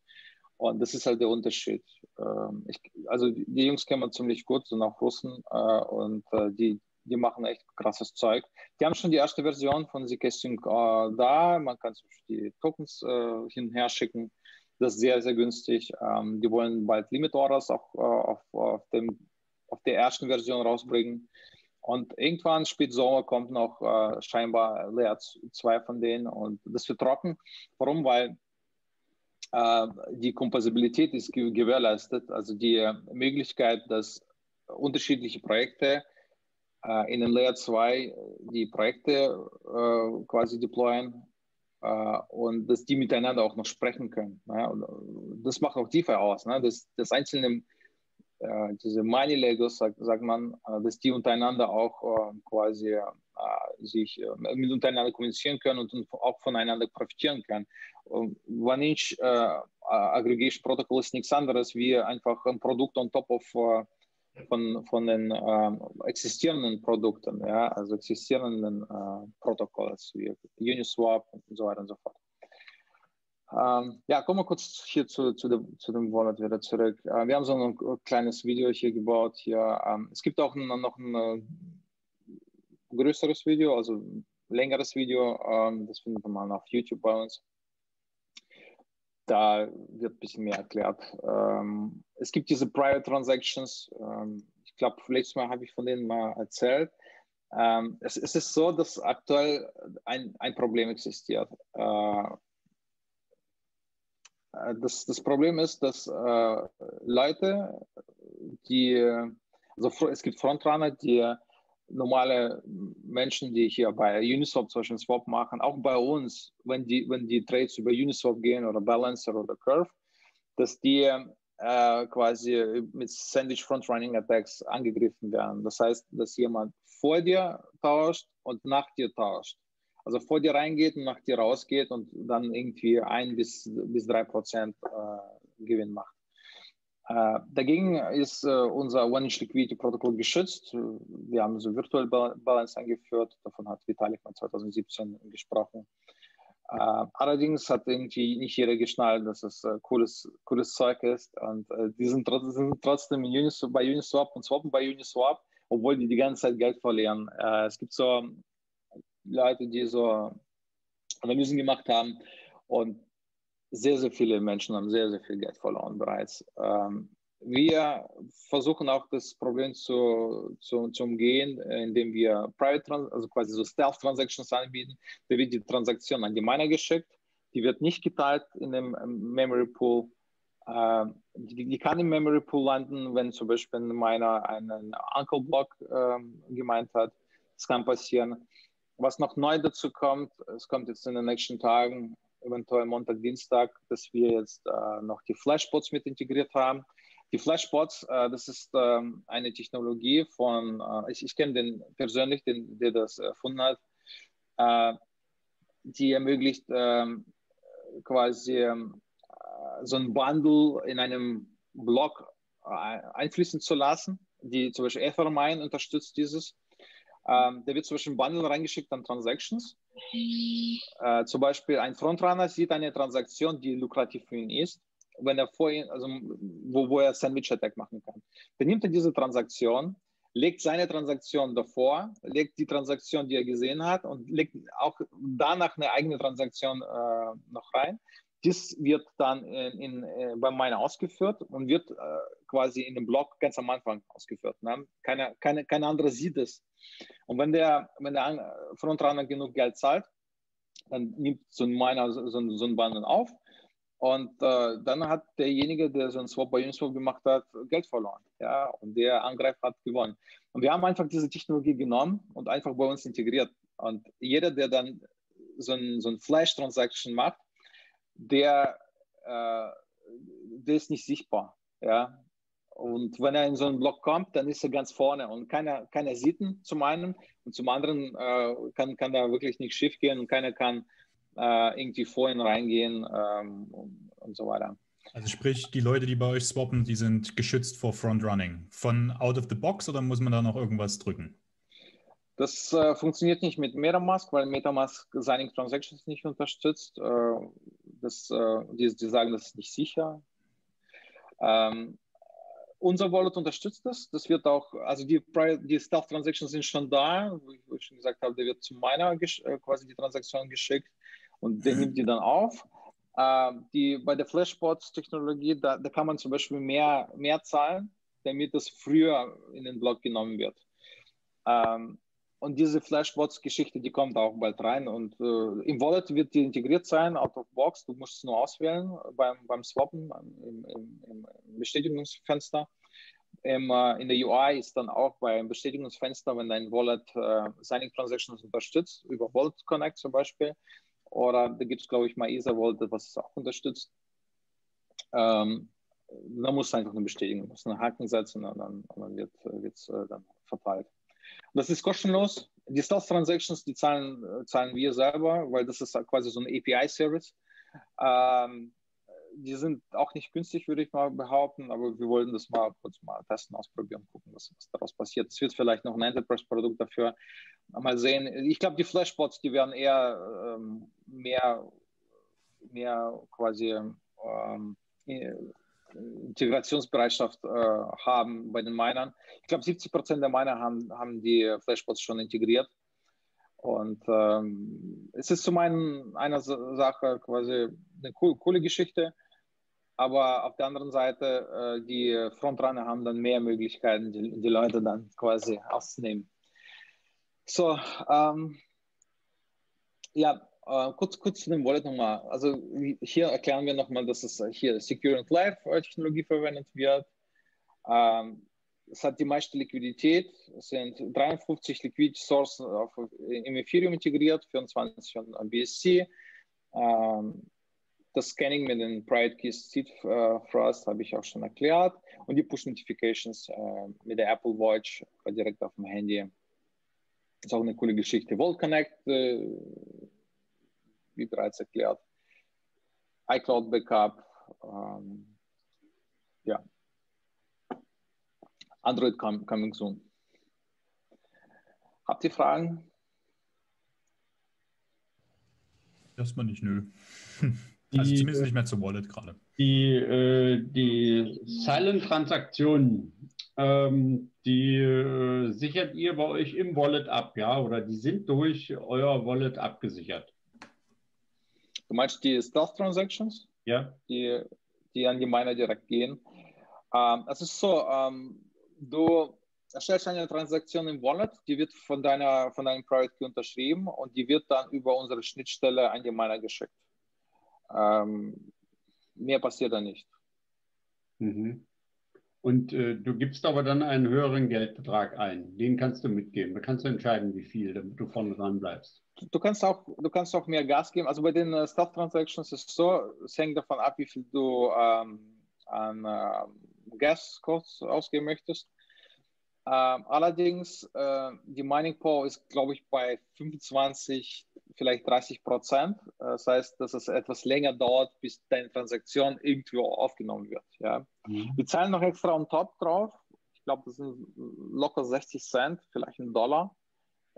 Und das ist halt der Unterschied. Ähm, ich, also die Jungs kennen wir ziemlich gut, sind auch Russen äh, und äh, die, die machen echt krasses Zeug. Die haben schon die erste Version von ZK Sync äh, da. Man kann die Tokens äh, hin und her schicken. Das ist sehr, sehr günstig. Ähm, die wollen bald Limit Orders auch äh, auf, auf, dem, auf der ersten Version rausbringen. Und irgendwann spät Sommer kommt noch äh, scheinbar Layer 2 von denen und das wird trocken. Warum? Weil äh, die Komposabilität ist gewährleistet, also die Möglichkeit, dass unterschiedliche Projekte äh, in den Layer 2 die Projekte äh, quasi deployen äh, und dass die miteinander auch noch sprechen können. Ne? das macht auch DeFi aus, ne? dass, dass einzelne äh, diese Money Legos, sagt, sagt man, äh, dass die untereinander auch äh, quasi sich mit untereinander kommunizieren können und auch voneinander profitieren können. Vantage Aggregation Protocol ist nichts anderes wie einfach ein Produkt on top of von, von den äh, existierenden Produkten, ja, also existierenden äh, Protokolls wie Uniswap und so weiter und so fort. Ähm, ja, kommen wir kurz hier zu, zu, der, zu dem Wallet wieder zurück. Äh, wir haben so ein kleines Video hier gebaut. Hier. Ähm, es gibt auch noch ein äh, größeres Video, also längeres Video. Ähm, das findet man auf YouTube bei uns. Da wird ein bisschen mehr erklärt. Ähm, es gibt diese Private Transactions. Ähm, ich glaube, letztes Mal habe ich von denen mal erzählt. Ähm, es, es, ist so, dass aktuell ein, ein Problem existiert. Äh, äh, das, das Problem ist, dass äh, Leute, die, also es gibt Frontrunner, die normale Menschen, die hier bei Uniswap zum Beispiel Swap machen, auch bei uns, wenn die, wenn die Trades über Uniswap gehen oder Balancer oder Curve, dass die äh, quasi mit Sandwich Frontrunning Attacks angegriffen werden. Das heißt, dass jemand vor dir tauscht und nach dir tauscht also vor dir reingeht und nach dir rausgeht und dann irgendwie ein bis, bis drei Prozent äh, Gewinn macht. Äh, dagegen ist äh, unser One-Inch-Liquidity-Protokoll geschützt. Wir haben so Virtual Balance eingeführt. Davon hat Vitalik mal 2017 gesprochen. Uh, allerdings hat irgendwie nicht jeder geschnallt, dass es uh, cooles, cooles Zeug ist. Und uh, die sind, sind trotzdem Uniswap, bei Uniswap und swappen bei Uniswap, obwohl die die ganze Zeit Geld verlieren. es gibt so Leute, die so Analysen gemacht haben und sehr, sehr viele Menschen haben sehr, sehr viel Geld verloren bereits. Ähm, wir versuchen auch das Problem zu, zu, zu umgehen, indem wir Private, also quasi so Stealth Transactions anbieten. Da wird die Transaktion an die Miner geschickt, die wird nicht geteilt in dem Memory Pool. Äh, die, die, kann im Memory Pool landen, wenn zum Beispiel ein Miner einen Uncle Block äh, gemeint hat. Das kann passieren. Was noch neu dazu kommt, es kommt jetzt in den nächsten Tagen, eventuell Montag, Dienstag, dass wir jetzt äh, noch die Flashbots mit integriert haben. Die Flashbots, äh, das ist ähm, eine Technologie von, äh, ich, ich kenne den persönlich, den, der das erfunden hat, äh, die ermöglicht ähm, quasi äh, so ein Bundle in einem Block äh, einfließen zu lassen, die zum Beispiel Ethermine unterstützt dieses ähm, der wird zwischen Bundle reingeschickt an Transactions. Äh, zum Beispiel ein Frontrunner sieht eine Transaktion, die lukrativ für ihn ist, wenn er vorhin, also wo, wo er Sandwich Attack machen kann. Dann nimmt er diese Transaktion, legt seine Transaktion davor, legt die Transaktion, die er gesehen hat, und legt auch danach eine eigene Transaktion äh, noch rein. Das wird dann in, in, äh, beim Miner ausgeführt und wird äh, quasi in dem Block ganz am Anfang ausgeführt. Ne? Keine, keine, keine andere sieht es. Und wenn der, wenn der Frontrunner genug Geld zahlt, dann nimmt so ein Miner so, so ein Bundle auf und äh, dann hat derjenige, der so ein Swap bei Uniswap gemacht hat, Geld verloren. Ja, und der Angreifer hat gewonnen. Und wir haben einfach diese Technologie genommen und einfach bei uns integriert. Und jeder, der dann so ein, so ein Flash-Transaction macht, der, äh, der ist nicht sichtbar. Ja? Und wenn er in so einen Block kommt, dann ist er ganz vorne und keiner, keiner sieht ihn zum einen und zum anderen äh, kann, kann da wirklich nichts schief gehen und keiner kann äh, irgendwie vor ihn reingehen ähm, und, und, so weiter. Also sprich, die Leute, die bei euch swappen, die sind geschützt vor Frontrunning. Von out of the box oder muss man da noch irgendwas drücken? Das äh, funktioniert nicht mit MetaMask, weil MetaMask Signing Transactions nicht unterstützt. Äh, das, äh, die, die, sagen, das ist nicht sicher. Ähm, unser Wallet unterstützt das. Das wird auch, also die, die Stealth Transactions sind schon da, wo ich schon gesagt habe, der wird zu meiner äh, quasi die Transaktion geschickt und der mhm. nimmt die dann auf. Äh, die, bei der Flashbots-Technologie, da, da kann man zum Beispiel mehr, mehr zahlen, damit das früher in den Block genommen wird. Ähm, und diese Flashbots-Geschichte, die kommt auch bald rein. Und äh, im Wallet wird die integriert sein, out of box. Du musst es nur auswählen beim, beim Swappen im, im, im Bestätigungsfenster. Im, äh, in der UI ist dann auch beim Bestätigungsfenster, wenn dein Wallet äh, Signing Transactions unterstützt, über Wallet Connect zum Beispiel. Oder da gibt es, glaube ich, mal ESA Wallet, was es auch unterstützt. Ähm, da musst du einfach eine Bestätigung, musst einen Haken setzen und dann, und dann wird es äh, dann verteilt. Das ist kostenlos. Die Stealth Transactions, die zahlen, äh, zahlen wir selber, weil das ist quasi so ein API-Service. Ähm, die sind auch nicht günstig, würde ich mal behaupten, aber wir wollten das mal kurz mal testen, ausprobieren, gucken, was, was daraus passiert. Es wird vielleicht noch ein Enterprise-Produkt dafür. Mal sehen. Ich glaube, die Flashbots, die werden eher ähm, mehr mehr quasi ähm, Integrationsbereitschaft äh, haben bei den Minern. Ich glaube, 70 Prozent der Miner haben, haben die Flashbots schon integriert. Und ähm, es ist zum einen einer Sache quasi eine coole, coole Geschichte, aber auf der anderen Seite, äh, die Frontrunner haben dann mehr Möglichkeiten, die, die Leute dann quasi auszunehmen. So, ähm, ja, äh, kurz, kurz zu dem Wallet nochmal. Also hier erklären wir nochmal, dass es hier Secure and Live Technologie verwendet wird. Ähm, es hat die meiste Liquidität. Es sind 53 Liquid Sources auf, im Ethereum integriert, 24 an BSC. Ähm, das Scanning mit den Private Keys Seed äh, Frost habe ich auch schon erklärt. Und die Push Notifications äh, mit der Apple Watch direkt auf dem Handy. Das ist auch eine coole Geschichte. Vault Connect, äh, wie bereits erklärt. iCloud Backup. Ähm, ja. Android coming soon. Habt ihr Fragen? Erstmal nicht, nö. Die, also zumindest nicht mehr zur Wallet gerade. Die, äh, die Silent-Transaktionen, ähm, die äh, sichert ihr bei euch im Wallet ab, ja? Oder die sind durch euer Wallet abgesichert? Du meinst die Stealth-Transactions? Ja. Die, die an die Miner direkt gehen. Ähm, es ist so, ähm, du erstellst eine Transaktion im Wallet, die wird von, deiner, von deinem Private Key unterschrieben und die wird dann über unsere Schnittstelle an die Miner geschickt. Ähm, mehr passiert da nicht. Mhm. Und äh, du gibst aber dann einen höheren Geldbetrag ein. Den kannst du mitgeben. Da kannst du entscheiden, wie viel, damit du vorne dran bleibst. Du kannst auch, du kannst auch mehr Gas geben. Also bei den äh, Stuff Transactions ist es so, es hängt davon ab, wie viel du ähm, an äh, Gas-Costs ausgeben möchtest. Ähm, allerdings, äh, die Mining Power ist, glaube ich, bei 25, vielleicht 30 Prozent. Das heißt, dass es etwas länger dauert, bis deine Transaktion irgendwie aufgenommen wird. Ja. Mhm. Wir zahlen noch extra on top drauf. Ich glaube, das sind locker 60 Cent, vielleicht ein Dollar.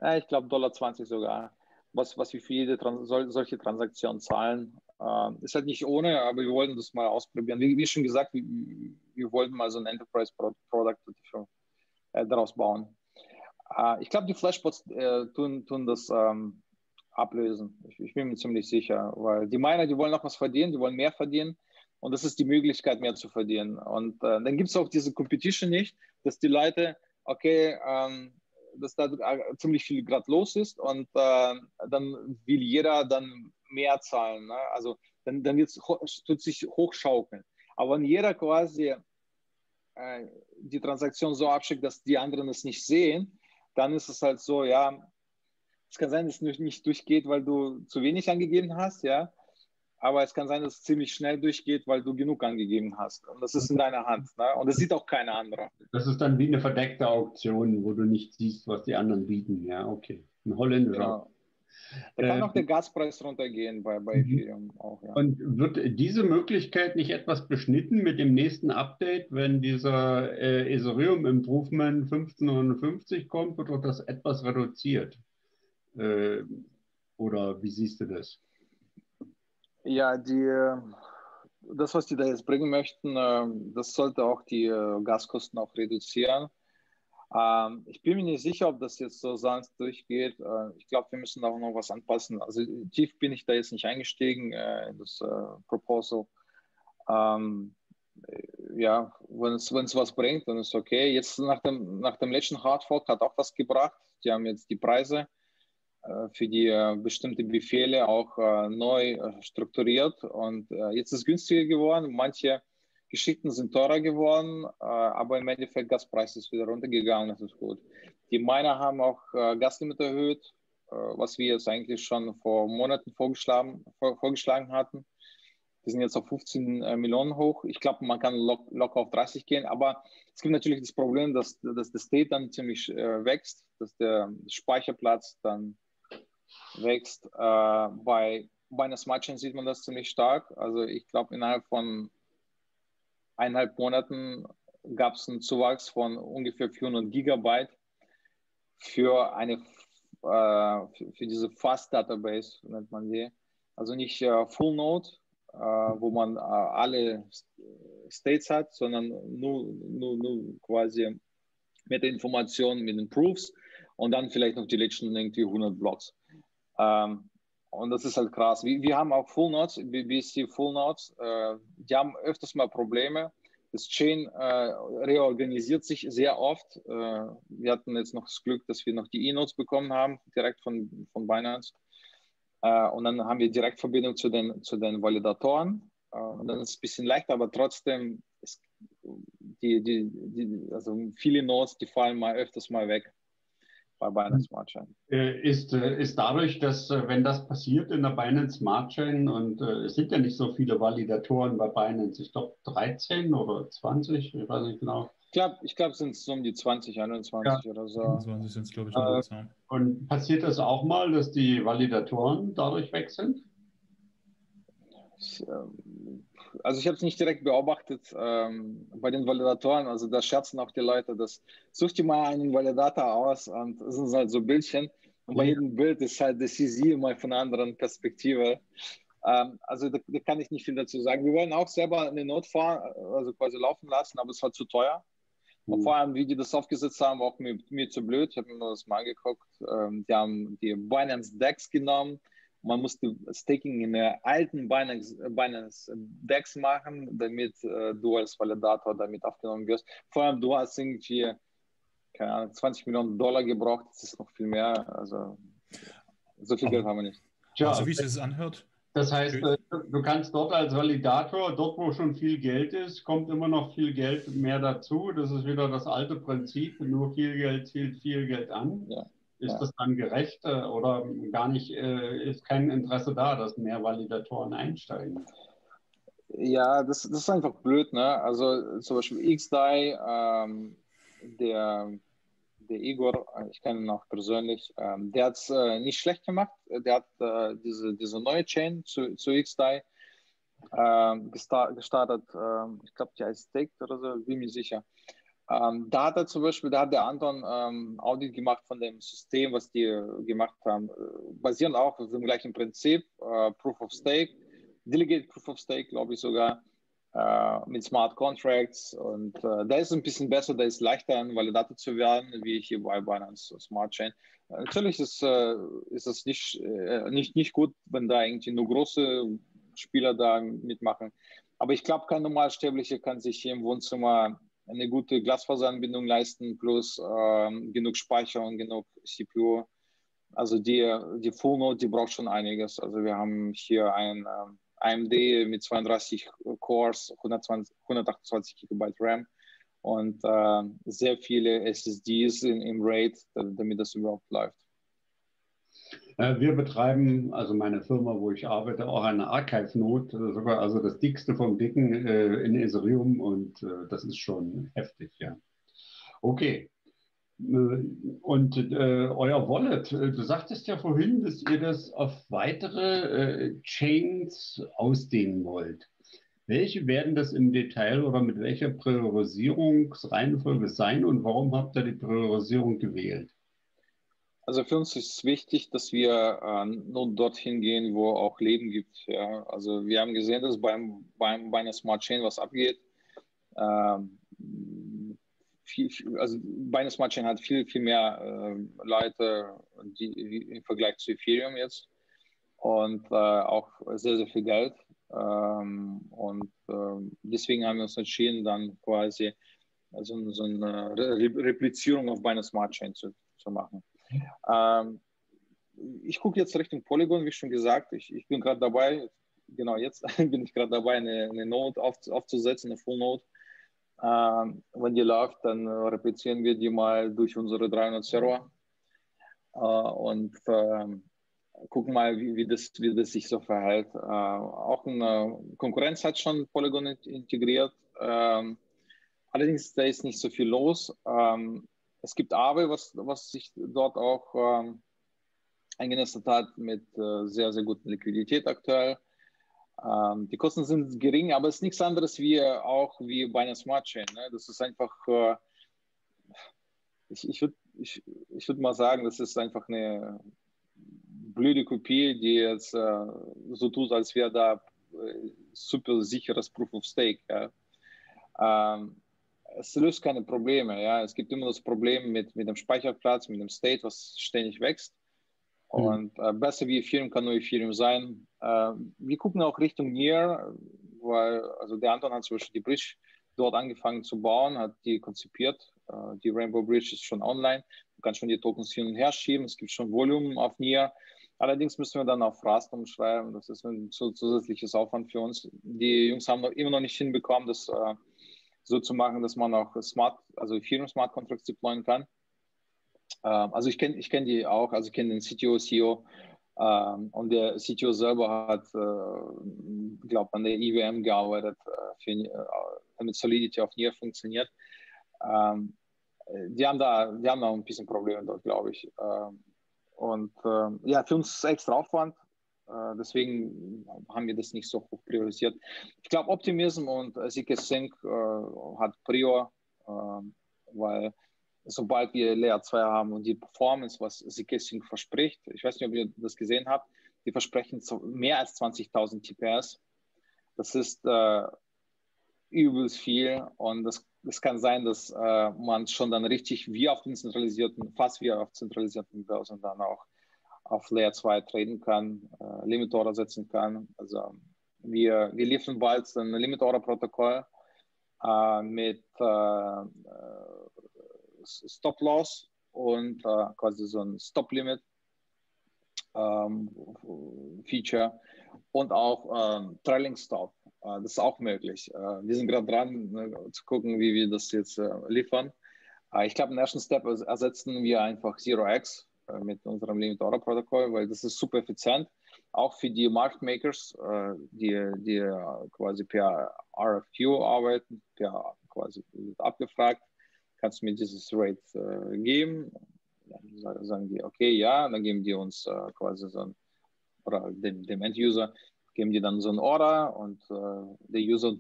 Äh, ich glaube, Dollar 20 sogar, was, was wir für jede Trans sol solche Transaktion zahlen. Ähm, ist halt nicht ohne, aber wir wollten das mal ausprobieren. Wie, wie schon gesagt, wir, wir wollten mal so ein Enterprise Product für äh, daraus bauen. Äh, ich glaube, die Flashbots äh, tun, tun das ähm, ablösen. Ich, ich, bin mir ziemlich sicher, weil die Miner, die wollen noch was verdienen, die wollen mehr verdienen und das ist die Möglichkeit, mehr zu verdienen. Und äh, dann gibt es auch diese Competition nicht, dass die Leute, okay, ähm, dass da äh, ziemlich viel gerade los ist und äh, dann will jeder dann mehr zahlen. Ne? Also dann, dann wird es sich hochschaukeln. Aber wenn jeder quasi äh, die Transaktion so abschickt, dass die anderen es nicht sehen, dann ist es halt so, ja, es kann sein, dass es nicht durchgeht, weil du zu wenig angegeben hast, ja, aber es kann sein, dass es ziemlich schnell durchgeht, weil du genug angegeben hast. Und das ist in deiner Hand. Ne? Und das sieht auch keiner andere. Das ist dann wie eine verdeckte Auktion, wo du nicht siehst, was die anderen bieten. Ja, okay. Ein holländischer. Genau. Da kann äh, auch der Gaspreis runtergehen bei, bei mhm. Ethereum auch. Ja. Und wird diese Möglichkeit nicht etwas beschnitten mit dem nächsten Update, wenn dieser äh, Ethereum Improvement 1550 kommt, wird das etwas reduziert? Äh, oder wie siehst du das? Ja, die, das, was die da jetzt bringen möchten, äh, das sollte auch die äh, Gaskosten auch reduzieren. Ähm, ich bin mir nicht sicher, ob das jetzt so sanft durchgeht. Äh, ich glaube, wir müssen auch noch was anpassen. Also tief bin ich da jetzt nicht eingestiegen äh, in das äh, Proposal. Ähm, ja, wenn es, wenn es was bringt, dann ist es okay. Jetzt nach dem, nach dem letzten Hardfork hat auch was gebracht. Die haben jetzt die Preise äh, für die äh, bestimmte Befehle auch äh, neu strukturiert und jetzt ist es günstiger geworden. Manche Geschichten sind teurer geworden, äh, aber im Endeffekt Gaspreis ist wieder runtergegangen, das ist gut. Die Miner haben auch äh, Gaslimit erhöht, äh, was wir jetzt eigentlich schon vor Monaten vorgeschlagen, vor, vorgeschlagen hatten. Die sind jetzt auf 15 äh, Millionen hoch. Ich glaube, man kann lock, locker auf 30 gehen, aber es gibt natürlich das Problem, dass, dass das State dann ziemlich äh, wächst, dass der Speicherplatz dann wächst. Äh, bei, Chain sieht man das ziemlich stark. Also ich glaube, innerhalb von eineinhalb Monaten gab es einen Zuwachs von ungefähr 400 Gigabyte für eine äh, für, diese Fast Database nennt man die. Also nicht äh, Full Node, äh, wo man äh, alle States hat, sondern nur, nur, nur quasi mit der Information, mit den Proofs und dann vielleicht noch die letzten irgendwie 100 Blocks. Ähm, und das ist halt krass. Wir, wir haben auch Full Nodes, BSC Full Nodes, äh, die haben öfters mal Probleme. Das Chain äh, reorganisiert sich sehr oft. Äh, wir hatten jetzt noch das Glück, dass wir noch die E-Notes bekommen haben, direkt von, von Binance. Äh, und dann haben wir Direktverbindung zu den, zu den Validatoren. Äh, und dann ist es ein bisschen leichter, aber trotzdem die, die, die, also viele Nodes, die fallen mal öfters mal weg bei Binance Smart Chain. Äh, ist, äh, ist dadurch, dass wenn das passiert in der Binance Smart Chain und äh, es sind ja nicht so viele Validatoren bei Binance, ich glaube 13 oder 20, ich weiß nicht genau. Ich glaube, ich glaub, es sind so um die 20, 21 ja. oder so. 21 sind es, glaube ich. Äh, und passiert das auch mal, dass die Validatoren dadurch weg sind? Ähm, also ich habe es nicht direkt beobachtet ähm, bei den Validatoren. Also da scherzen auch die Leute, dass such dir mal einen Validator aus und es sind halt so Bildchen. Und bei jedem Bild ist halt das CZ mal von einer anderen Perspektive. Ähm, also da, da, kann ich nicht viel dazu sagen. Wir wollen auch selber eine Notfahr, also quasi laufen lassen, aber es war zu teuer. Mhm. Vor allem, wie die das aufgesetzt haben, war auch mir, mir zu blöd. Ich habe mir das mal angeguckt. Ähm, die haben die Binance Decks genommen man musste Staking in der alten Binance, Binance Dex machen, damit äh, du als Validator damit aufgenommen wirst. Vor allem, du hast irgendwie, keine Ahnung, 20 Millionen Dollar gebraucht, das ist noch viel mehr. Also, so viel Geld haben wir nicht. Tja, also, wie sich das anhört. Das heißt, äh, du kannst dort als Validator, dort wo schon viel Geld ist, kommt immer noch viel Geld mehr dazu. Das ist wieder das alte Prinzip, nur viel Geld zielt viel Geld an. Ja. Ist das dann gerecht äh, oder gar nicht, äh, ist kein Interesse da, dass mehr Validatoren einsteigen? Ja, das, das ist einfach blöd. Ne? Also zum Beispiel XDAI, ähm, der, der Igor, ich kenne ihn auch persönlich, ähm, der hat es äh, nicht schlecht gemacht. Der hat äh, diese, diese neue Chain zu, zu XDAI ähm, gestartet. Ähm, ich glaube, die heißt Staked oder so, bin mir sicher. Ähm, da hat er zum Beispiel, da hat der Anton ähm, Audit gemacht von dem System, was die gemacht haben, äh, basierend auch auf dem gleichen Prinzip, äh, Proof of Stake, Delegate Proof of Stake, glaube ich sogar, äh, mit Smart Contracts. Und äh, da ist ein bisschen besser, da ist leichter, ein Validator zu werden, wie hier bei Binance Smart Chain. Äh, natürlich ist, äh, ist es nicht, nicht, nicht gut, wenn da irgendwie nur große Spieler da mitmachen, aber ich glaube, kein Normalsterblicher kann sich hier im Wohnzimmer eine gute Glasfaseranbindung leisten, plus ähm, genug Speicher und genug CPU. Also die, die Full Node, die braucht schon einiges. Also wir haben hier ein ähm, AMD mit 32 Cores, 120, 128 GB RAM und äh, sehr viele SSDs in, im RAID, damit das überhaupt läuft. Äh, wir betreiben, also meine Firma, wo ich arbeite, auch eine Archive-Node, äh, sogar also das dickste vom Dicken äh, in Ethereum und äh, das ist schon heftig, ja. Okay. Äh, und äh, euer Wallet, du sagtest ja vorhin, dass ihr das auf weitere Chains ausdehnen wollt. Welche werden das im Detail oder mit welcher Priorisierungsreihenfolge sein und warum habt ihr die Priorisierung gewählt? Also für uns ist es wichtig, dass wir äh, nur dorthin gehen, wo auch Leben gibt. Ja? Also wir haben gesehen, dass beim, beim, bei einer Smart Chain was abgeht. Ähm, viel, also bei einer Smart Chain hat viel, viel mehr äh, Leute die, im Vergleich zu Ethereum jetzt und äh, auch sehr, sehr viel Geld. Ähm, und äh, deswegen haben wir uns entschieden, dann quasi also so eine Replizierung auf Binance Smart Chain zu, zu machen. Ähm, ich gucke jetzt Richtung Polygon, wie schon gesagt. Ich, ich bin gerade dabei, genau jetzt bin ich gerade dabei, eine, eine Node auf, aufzusetzen, eine Full Node. Ähm, wenn die läuft, dann replizieren wir die mal durch unsere 300 Server äh, und äh, gucken mal, wie, wie, das, wie das sich so verhält. Äh, auch eine Konkurrenz hat schon Polygon integriert. Ähm, allerdings da ist nicht so viel los. Ähm, es gibt Aave, was, was sich dort auch ähm, eingenistet hat mit äh, sehr, sehr guter Liquidität aktuell. Ähm, die Kosten sind gering, aber es ist nichts anderes wie auch wie bei einer Smart Chain. Ne? Das ist einfach, äh, ich, ich würde ich, ich würd mal sagen, das ist einfach eine blöde Kopie, die jetzt äh, so tut, als wäre da äh, super sicheres Proof of Stake. Ja. Ähm, es löst keine Probleme. Ja. Es gibt immer das Problem mit, mit dem Speicherplatz, mit dem State, was ständig wächst. Mhm. Und äh, besser wie Ethereum kann nur Ethereum sein. Äh, wir gucken auch Richtung Near, weil also der Anton hat zum Beispiel die Bridge dort angefangen zu bauen, hat die konzipiert. Äh, die Rainbow Bridge ist schon online. Man kann schon die Tokens hin und her schieben. Es gibt schon Volumen auf Near. Allerdings müssen wir dann auf Rust umschreiben. Das ist ein zusätzliches Aufwand für uns. Die Jungs haben noch, immer noch nicht hinbekommen, das äh, so zu machen, dass man auch Smart, also Ethereum Smart Contracts deployen kann. Ähm, also ich kenne ich kenn die auch, also ich kenne den CTO, CEO ähm, und der CTO selber hat, äh, glaube an der IWM gearbeitet, äh, für, äh, damit Solidity auf Nier funktioniert. Ähm, die haben da, die haben da ein bisschen Probleme dort, glaube ich. Ähm, und äh, ja, für uns ist extra Aufwand. Äh, deswegen haben wir das nicht so hoch priorisiert. Ich glaube, Optimism und ZK Sync äh, hat Prior, weil sobald wir Layer 2 haben und die Performance, was ZK Sync verspricht, ich weiß nicht, ob ihr das gesehen habt, die versprechen mehr als 20.000 TPS. Das ist äh, übelst viel und das, das kann sein, dass äh, man schon dann richtig wie auf den zentralisierten, fast wie auf zentralisierten Börsen dann auch auf Layer 2 treten kann, äh, Limit Order setzen kann. Also wir, wir liefern bald ein Limit Order Protokoll äh, mit äh, Stop Loss und äh, quasi so ein Stop Limit ähm, Feature und auch ähm, Trailing Stop. Äh, das ist auch möglich. Äh, wir sind gerade dran ne, zu gucken, wie wir das jetzt äh, liefern. ich glaube, im ersten Step ersetzen wir einfach Zero X mit unserem Limit Order Protokoll, weil das ist super effizient. Auch für die Market Makers, die, die quasi per RFQ arbeiten, per quasi abgefragt, kannst du mir dieses Rate geben. Dann sagen die, okay, ja, dann geben die uns quasi so ein, oder dem, dem End-User geben die dann so ein Order und äh, der User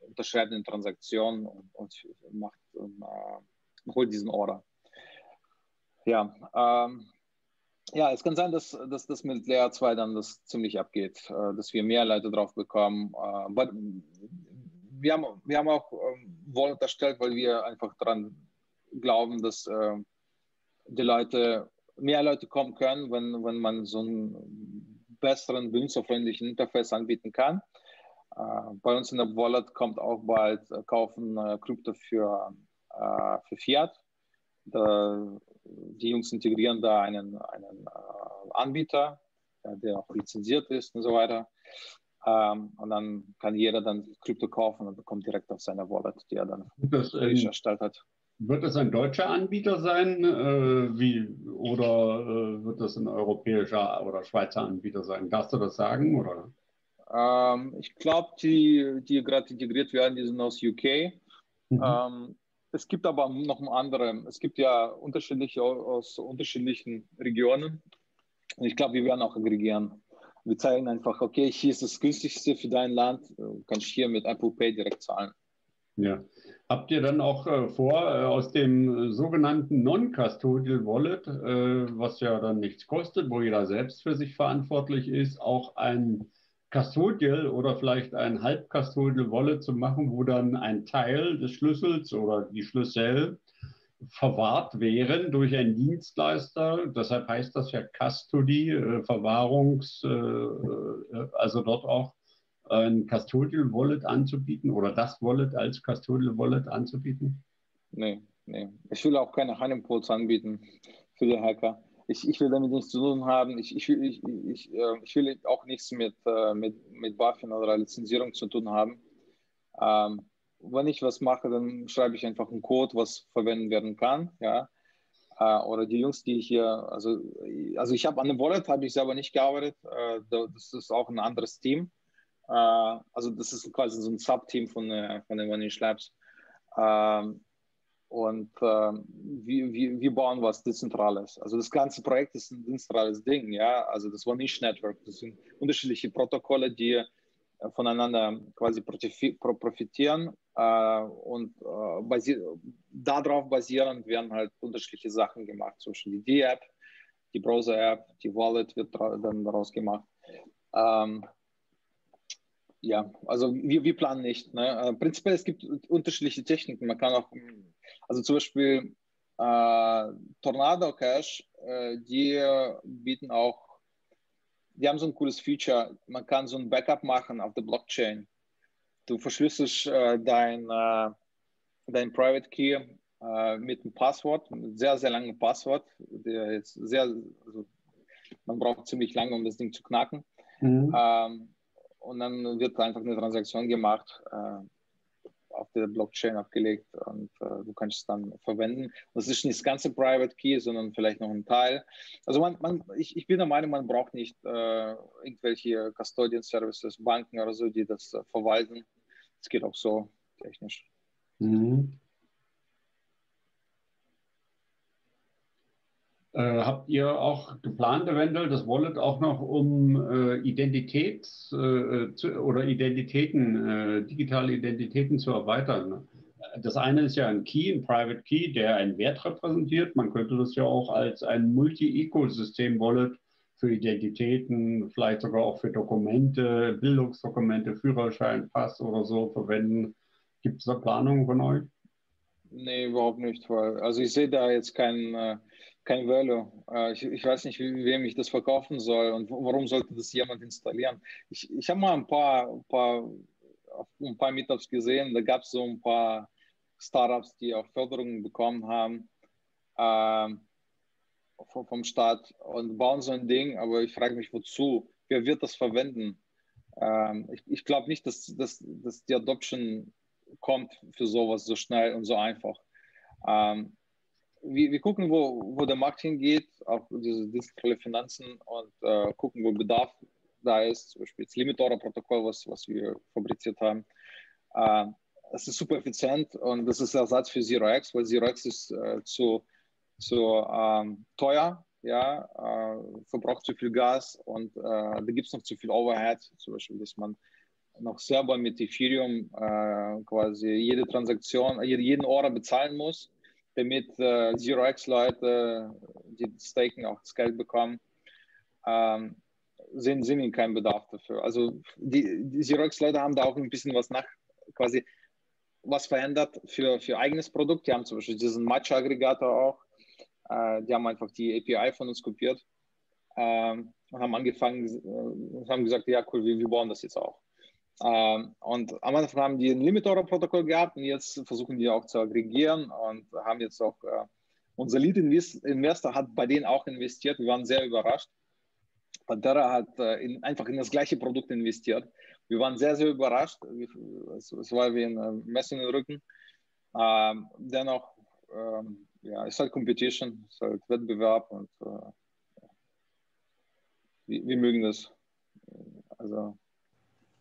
unterschreibt eine Transaktion und, und macht und, äh, holt diesen Order. Ja, ähm, ja, es kann sein, dass, dass das mit Layer 2 dann das ziemlich abgeht, äh, dass wir mehr Leute drauf bekommen. Äh, wir, haben, wir haben auch ähm, Wallet erstellt, weil wir einfach daran glauben, dass äh, die Leute, mehr Leute kommen können, wenn, wenn man so ein besseren, benutzerfreundlichen Interface anbieten kann. Äh, bei uns in der Wallet kommt auch bald äh, Kaufen äh, Krypto für, für Fiat. Die Jungs integrieren da einen, einen Anbieter, der auch lizenziert ist und so weiter. Ähm, und dann kann jeder dann Krypto kaufen und bekommt direkt auf seine Wallet, die er dann das, ähm, erstellt hat. Wird es ein deutscher Anbieter sein äh, wie, oder äh, wird es ein europäischer oder Schweizer Anbieter sein? Darfst du das sagen? Oder? Ähm, ich glaube, die, die gerade integriert werden, die sind aus UK. Mhm. Ähm, es gibt aber noch andere. Es gibt ja unterschiedliche aus unterschiedlichen Regionen. Und ich glaube, wir werden auch aggregieren. Wir zeigen einfach, okay, hier ist das günstigste für dein Land. Du kannst hier mit Apple Pay direkt zahlen. Ja. Habt ihr dann auch äh, vor, äh, aus dem sogenannten Non-Custodial Wallet, äh, was ja dann nichts kostet, wo jeder selbst für sich verantwortlich ist, auch ein Custodial oder vielleicht ein Halb-Custodial Wallet zu machen, wo dann ein Teil des Schlüssels oder die Schlüssel verwahrt wären durch einen Dienstleister. Deshalb heißt das ja Custody, äh, Verwahrungs, äh, äh also dort auch ein Custodial Wallet anzubieten oder das Wallet als Custodial Wallet anzubieten? Nee, nee. Ich will auch keine Honeypots anbieten für die Hacker. Ich, ich will damit nichts zu tun haben. Ich, ich, ich, ich, äh, ich will auch nichts mit, äh, mit, mit BaFin oder Lizenzierung zu tun haben. Ähm, wenn ich was mache, dann schreibe ich einfach einen Code, was verwendet werden kann. Ja. Äh, oder die Jungs, die hier, also, also ich habe an dem Wallet habe ich selber nicht gearbeitet. Äh, das ist auch ein anderes Team. Äh, also das ist quasi so ein Subteam von, äh, von den Money Labs. Ähm, und äh, wir, wir, wir bauen was Dezentrales. Also das ganze Projekt ist ein dezentrales Ding, ja. Also das One-Inch Network, das sind unterschiedliche Protokolle, die äh, voneinander quasi profitieren äh, und äh, basi darauf basierend werden halt unterschiedliche Sachen gemacht, zum Beispiel die D-App, die Browser-App, die Wallet wird dann daraus gemacht. Ähm, ja, also wir, wir planen nicht. Ne? Äh, prinzipiell, es gibt unterschiedliche Techniken. Man kann auch, also zum Beispiel äh, Tornado Cash, äh, die bieten auch, die haben so ein cooles Feature. Man kann so ein Backup machen auf der Blockchain. Du verschlüsselst äh, dein, äh, dein Private Key äh, mit einem Passwort, einem sehr, sehr langen Passwort, der jetzt sehr, also man braucht ziemlich lange, um das Ding zu knacken. Mhm. Ähm, und dann wird einfach eine Transaktion gemacht, äh, auf der Blockchain abgelegt und äh, du kannst es dann verwenden. Das ist nicht das ganze Private Key, sondern vielleicht noch ein Teil. Also man, man, ich, ich bin der Meinung, man braucht nicht äh, irgendwelche Custodian Services, Banken oder so, die das äh, verwalten. Es geht auch so technisch. Mhm. Äh, habt ihr auch geplant, eventuell das Wallet auch noch um äh, Identitäts- äh, zu, oder Identitäten, äh, digitale Identitäten zu erweitern? Das eine ist ja ein Key, ein Private Key, der einen Wert repräsentiert. Man könnte das ja auch als ein Multi-Ecosystem-Wallet für Identitäten, vielleicht sogar auch für Dokumente, Bildungsdokumente, Führerschein, Pass oder so verwenden. Gibt es da Planungen von euch? Nee, überhaupt nicht. also ich sehe da jetzt keinen äh, kein Value. Äh, ich, ich, weiß nicht, wem ich das verkaufen soll und warum sollte das jemand installieren. Ich, ich habe mal ein paar, paar, ein paar Meetups gesehen, da gab es so ein paar Startups, die auch Förderungen bekommen haben äh, vom, vom Staat und bauen so ein Ding, aber ich frage mich, wozu? Wer wird das verwenden? Ähm, ich ich glaube nicht, dass, dass, dass die Adoption kommt für sowas so schnell und so einfach. Ähm, wir, wir gucken, wo, wo der Markt hingeht, auch diese digitale Finanzen und äh, gucken, wo Bedarf da ist, zum Beispiel das Limit-Order-Protokoll, was, was wir fabriziert haben. Äh, es ist super effizient und das ist Ersatz für Zero X, weil Zero X ist äh, zu, zu ähm, teuer, ja, äh, verbraucht zu viel Gas und äh, da gibt es noch zu viel Overhead, zum Beispiel, dass man noch selber mit Ethereum äh, quasi jede Transaktion, jeden Order bezahlen muss damit äh, Zero-X-Leute, die staken, auch das Geld bekommen, ähm, sehen, sehen ihnen keinen Bedarf dafür. Also die, die Zero-X-Leute haben da auch ein bisschen was nach, quasi was verändert für, für eigenes Produkt. Die haben zum Beispiel diesen Matcha-Aggregator auch. Äh, die haben einfach die API von uns kopiert ähm, und haben angefangen und äh, haben gesagt, ja cool, wir, wir bauen das jetzt auch. Ähm, und am Anfang haben die ein Limit-Order-Protokoll gehabt und jetzt versuchen die auch zu aggregieren und haben jetzt auch, äh, unser Lead-Investor hat bei denen auch investiert. Wir waren sehr überrascht. Pantera hat äh, in, einfach in das gleiche Produkt investiert. Wir waren sehr, sehr überrascht. Es, war wie ein äh, Messer in den Rücken. Ähm, dennoch, ähm, ja, es ist halt Competition, es ist halt Wettbewerb und äh, wir, wir mögen das. Also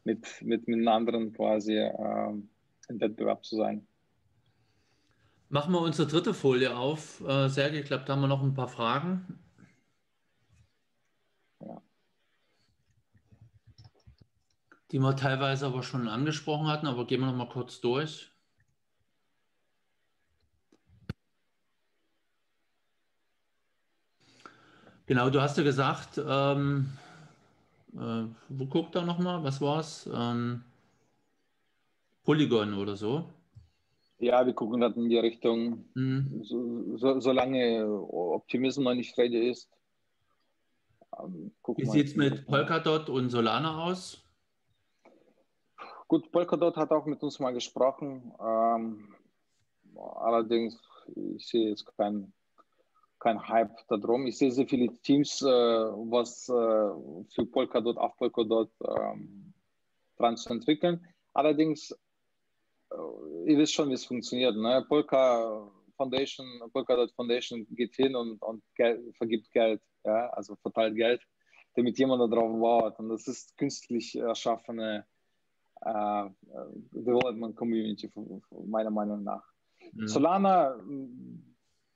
mit, mit, mit anderen quasi ähm, im Wettbewerb zu sein. Machen wir unsere dritte Folie auf. Äh, sehr geklappt, da haben wir noch ein paar Fragen. Ja. Die wir teilweise aber schon angesprochen hatten, aber gehen wir noch mal kurz durch. Genau, du hast ja gesagt, ähm, äh, wo guckt er nochmal? Was war es? Ähm, Polygon oder so? Ja, wir gucken gerade in die Richtung, mhm. so, so, solange Optimismus noch nicht ready ist. Ähm, Wie sieht es mit Polkadot und Solana aus? Gut, Polkadot hat auch mit uns mal gesprochen. Ähm, allerdings, ich sehe jetzt keinen kein Hype darum. Ich sehe sehr viele Teams, äh, was äh, für Polkadot auf Polkadot ähm, dran zu entwickeln. Allerdings, äh, ihr wisst schon, wie es funktioniert. Ne? Polka Foundation, Polkadot Foundation geht hin und, und Geld, vergibt Geld, ja? also verteilt Geld, damit jemand darauf baut. Und das ist künstlich erschaffene äh, Development Community, meiner Meinung nach. Mhm. Solana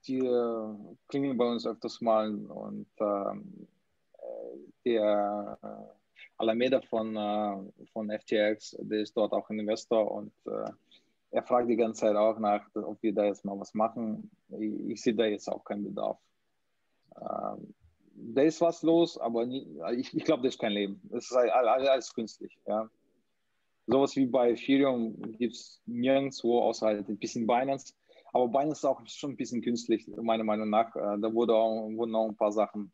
die äh, klingeln bei uns öfters mal und ähm, äh, der äh, Alameda von, äh, von FTX, der ist dort auch ein Investor und äh, er fragt die ganze Zeit auch nach, ob wir da jetzt mal was machen. Ich, ich sehe da jetzt auch keinen Bedarf. Ähm, da ist was los, aber nie, ich, ich glaube, das ist kein Leben. Das ist alles, alles künstlich. Ja. Sowas wie bei Ethereum gibt es nirgendwo, außer halt ein bisschen Binance. Aber Binance ist auch schon ein bisschen künstlich, meiner Meinung nach. Äh, da wurde auch, wurden auch ein paar Sachen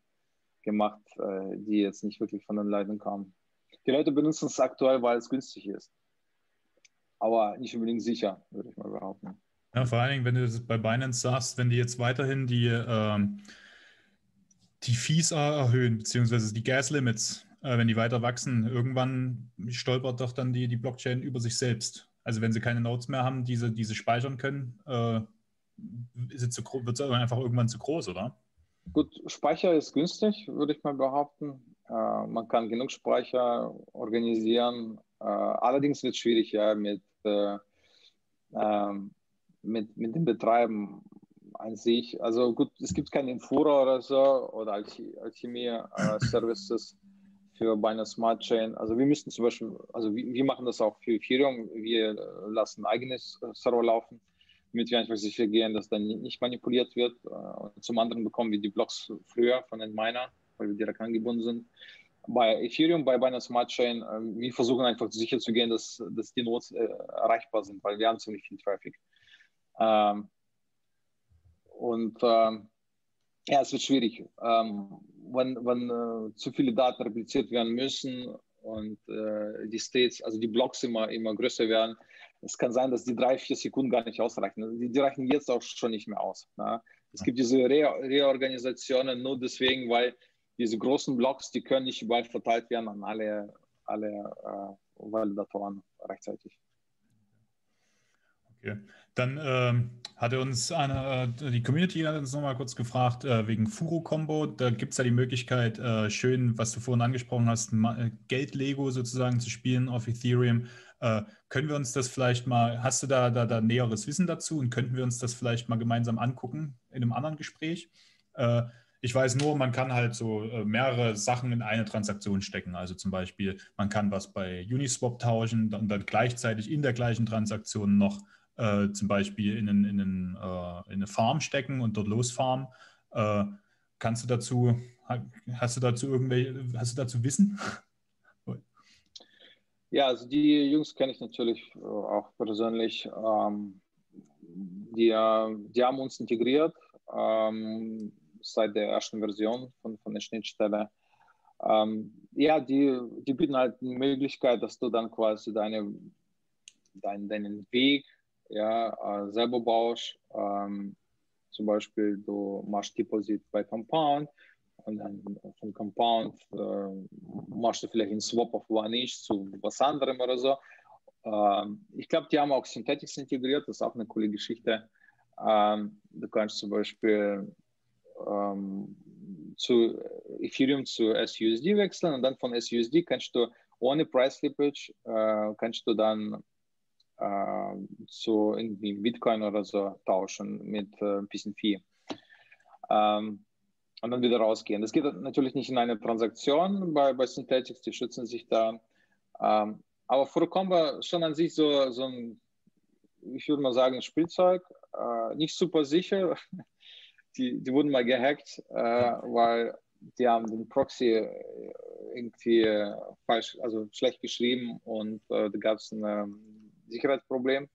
gemacht, äh, die jetzt nicht wirklich von den Leuten kamen. Die Leute benutzen es aktuell, weil es günstig ist. Aber nicht unbedingt sicher, würde ich mal behaupten. Ja, vor allen Dingen, wenn du das bei Binance sagst, wenn die jetzt weiterhin die, ähm, die Fees erhöhen, beziehungsweise die Gas-Limits, äh, wenn die weiter wachsen, irgendwann stolpert doch dann die, die Blockchain über sich selbst. Also wenn sie keine Nodes mehr haben, die sie, speichern können, äh, wird es einfach irgendwann zu groß, oder? Gut, Speicher ist günstig, würde ich mal behaupten. Äh, man kann genug Speicher organisieren. Äh, allerdings wird es schwierig ja, mit, äh, ähm, mit, mit dem Betreiben an sich. Also gut, es gibt keine Infura oder so oder Alchemie-Services. Äh, für einer Smart Chain. Also wir müssten zum Beispiel, also wir, wir machen das auch für Ethereum, wir lassen eigenes Server laufen, damit wir einfach sicher gehen, dass dann nicht manipuliert wird. Äh, und zum anderen bekommen wir die Blocks früher von den Miner, weil wir direkt angebunden sind. Bei Ethereum, bei einer Smart Chain, ähm, wir versuchen einfach sicher zu gehen, dass, dass die Nodes äh, erreichbar sind, weil wir haben ziemlich viel Traffic. Ähm, und ähm, ja, es wird schwierig. Wenn, wenn äh, zu viele Daten repliziert werden müssen und äh, die States, also die Blocks immer, immer größer werden, es kann sein, dass die drei, vier Sekunden gar nicht ausreichen. Die, die reichen jetzt auch schon nicht mehr aus. Ne? Es gibt diese Re Reorganisationen nur deswegen, weil diese großen Blocks, die können nicht überall verteilt werden an alle, alle äh, Validatoren rechtzeitig. Okay. Dann ähm, hatte uns eine, äh, die Community hat uns nochmal kurz gefragt, äh, wegen Furo-Combo. Da gibt es ja die Möglichkeit, äh, schön, was du vorhin angesprochen hast, äh, Geld-Lego sozusagen zu spielen auf Ethereum. Äh, können wir uns das vielleicht mal, hast du da, da, da näheres Wissen dazu und könnten wir uns das vielleicht mal gemeinsam angucken in einem anderen Gespräch? Äh, ich weiß nur, man kann halt so mehrere Sachen in eine Transaktion stecken. Also zum Beispiel, man kann was bei Uniswap tauschen und dann gleichzeitig in der gleichen Transaktion noch äh, zum Beispiel in, einen, in, einen, äh, in, eine Farm stecken und dort losfarmen. Äh, kannst du dazu, hast du dazu irgendwelche, hast du dazu Wissen? Ja, also die Jungs kenne ich natürlich äh, auch persönlich. Ähm, die, die haben uns integriert ähm, seit der ersten Version von, von der Schnittstelle. Ähm, ja, die, die bieten halt die Möglichkeit, dass du dann quasi deine, dein, deinen Weg ja, äh, selber baust. Ähm, zum Beispiel, du machst Deposit bei Compound und dann von Compound äh, machst du vielleicht einen Swap auf OneInch zu was anderem oder so. Ähm, ich glaube, die haben auch Synthetics integriert, das ist auch eine coole Geschichte. Ähm, du kannst zum Beispiel ähm, zu Ethereum zu SUSD wechseln und dann von SUSD kannst du ohne Price Slippage äh, kannst du dann zu irgendwie Bitcoin oder so tauschen mit äh, ein bisschen Fee. Ähm, und dann wieder rausgehen. Das geht natürlich nicht in eine Transaktion bei, bei Synthetics, die schützen sich da. Ähm, aber Furocomba schon an sich so, so ein, ich würde mal sagen, Spielzeug. Äh, nicht super sicher. Die, die wurden mal gehackt, äh, weil die haben den Proxy äh, irgendwie falsch, also schlecht geschrieben und äh, da gab es eine Sicherheitsproblem.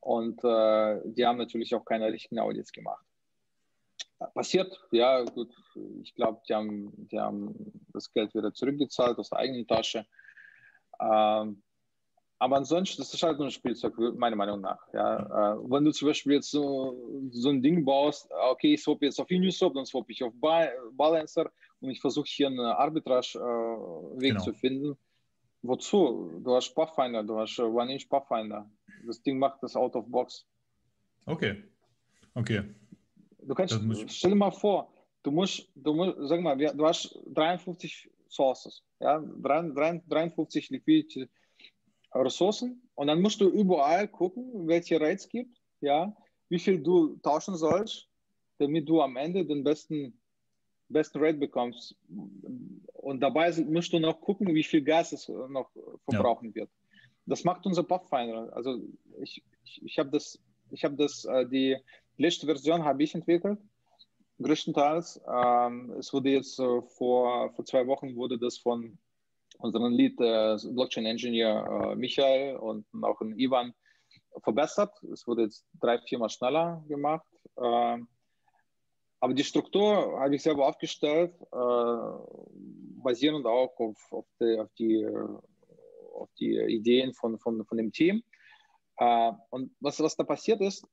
Und äh, die haben natürlich auch keine richtigen Audits gemacht. Passiert, ja, gut. Ich glaube, die haben, die haben das Geld wieder zurückgezahlt aus der eigenen Tasche. Ähm, aber ansonsten, das ist halt nur ein Spielzeug, meiner Meinung nach. Ja. Äh, wenn du zum Beispiel jetzt so, so ein Ding baust, okay, ich swap jetzt auf Uniswap, dann swap ich auf Balancer und ich versuche hier einen Arbitrage-Weg äh, genau. zu finden, Wozu? Du hast Pathfinder, du hast One-Inch Pathfinder. Das Ding macht das out of box. Okay. Okay. Du kannst, stell dir mal vor, du musst, du musst, sag mal, du hast 53 Sources, ja, 53 Liquidity Ressourcen und dann musst du überall gucken, welche Rates gibt, ja, wie viel du tauschen sollst, damit du am Ende den besten besten Rate bekommst. Und dabei musst du noch gucken, wie viel Gas es noch verbrauchen ja. wird. Das macht unser Pathfinder. Also ich, ich, ich habe das, ich habe das, äh, die letzte Version habe ich entwickelt. größtenteils. Ähm, es wurde jetzt äh, vor, vor zwei Wochen wurde das von unserem Lead äh, Blockchain Engineer Michael und auch Ivan verbessert. Es wurde jetzt drei, viermal schneller gemacht. Ähm, aber die Struktur habe ich selber aufgestellt, äh, basierend auch auf, auf, die, auf, die, auf die Ideen von, von, von dem Team. Äh, und was, was da passiert ist,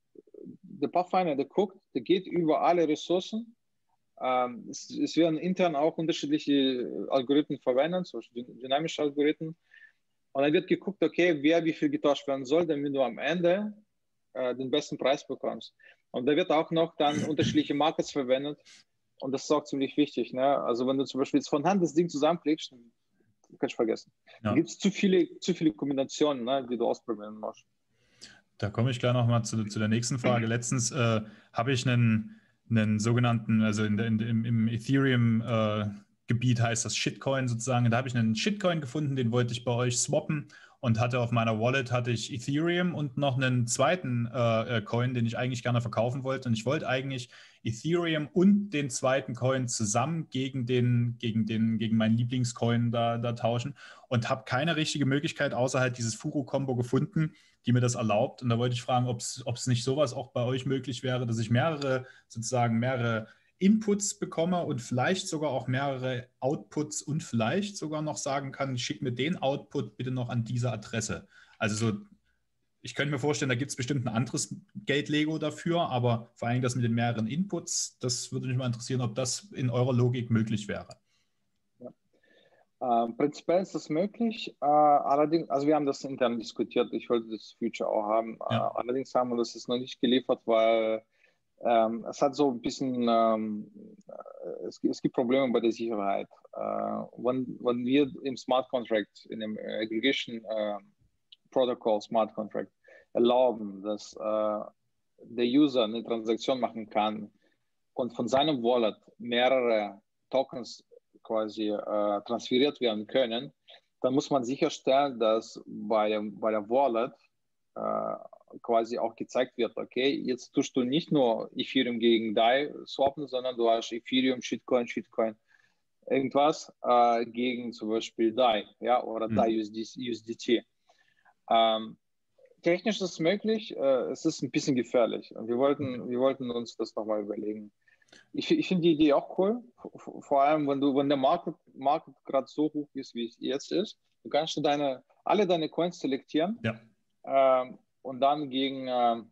der Pathfinder, der guckt, der geht über alle Ressourcen. Ähm, es, es, werden intern auch unterschiedliche Algorithmen verwendet, zum Beispiel dynamische Algorithmen. Und dann wird geguckt, okay, wer wie viel getauscht werden soll, damit du am Ende äh, den besten Preis bekommst. Und da wird auch noch dann unterschiedliche Markets verwendet. Und das ist auch ziemlich wichtig. Ne? Also wenn du zum Beispiel jetzt von Hand das Ding zusammenklickst, dann kannst du vergessen. Ja. Da gibt es zu viele, zu viele Kombinationen, ne, die du ausprobieren musst. Da komme ich gleich nochmal zu, zu der nächsten Frage. Letztens äh, habe ich einen, einen sogenannten, also in, in, im, im Ethereum äh, Gebiet heißt das Shitcoin sozusagen. Da habe ich einen Shitcoin gefunden, den wollte ich bei euch swappen und hatte auf meiner Wallet hatte ich Ethereum und noch einen zweiten äh, äh, Coin, den ich eigentlich gerne verkaufen wollte. Und ich wollte eigentlich Ethereum und den zweiten Coin zusammen gegen den, gegen den, gegen meinen Lieblingscoin da, da tauschen und habe keine richtige Möglichkeit außer halt dieses Furo-Kombo gefunden, die mir das erlaubt. Und da wollte ich fragen, ob es nicht sowas auch bei euch möglich wäre, dass ich mehrere, sozusagen mehrere Inputs bekomme und vielleicht sogar auch mehrere Outputs und vielleicht sogar noch sagen kann, schick mir den Output bitte noch an diese Adresse. Also so, ich könnte mir vorstellen, da gibt es bestimmt ein anderes Gate-Lego dafür, aber vor allem das mit den mehreren Inputs, das würde mich mal interessieren, ob das in eurer Logik möglich wäre. Ja. Äh, prinzipiell ist das möglich. Äh, allerdings, also wir haben das intern diskutiert. Ich wollte das Future auch haben. Ja. Äh, allerdings haben wir das jetzt noch nicht geliefert, weil ähm, es hat so ein bisschen, ähm, es, es, gibt Probleme bei der Sicherheit. Äh, wenn, wenn wir im Smart Contract, in dem Aggregation äh, Protocol Smart Contract erlauben, dass äh, der User eine Transaktion machen kann und von seinem Wallet mehrere Tokens quasi äh, transferiert werden können, dann muss man sicherstellen, dass bei, bei der Wallet äh, quasi auch gezeigt wird, okay, jetzt tust du nicht nur Ethereum gegen DAI swappen, sondern du hast Ethereum, Shitcoin, Shitcoin, irgendwas äh, gegen zum Beispiel DAI, ja, oder mhm. DAI USD, USDT. Ähm, technisch ist es möglich, äh, es ist ein bisschen gefährlich. Wir wollten, okay. wir wollten uns das nochmal überlegen. Ich, ich finde die Idee auch cool, vor allem wenn du, wenn der Markt, Markt gerade so hoch ist, wie es jetzt ist, du kannst du deine, alle deine Coins selektieren. Ja. Ähm, und dann gegen, äh,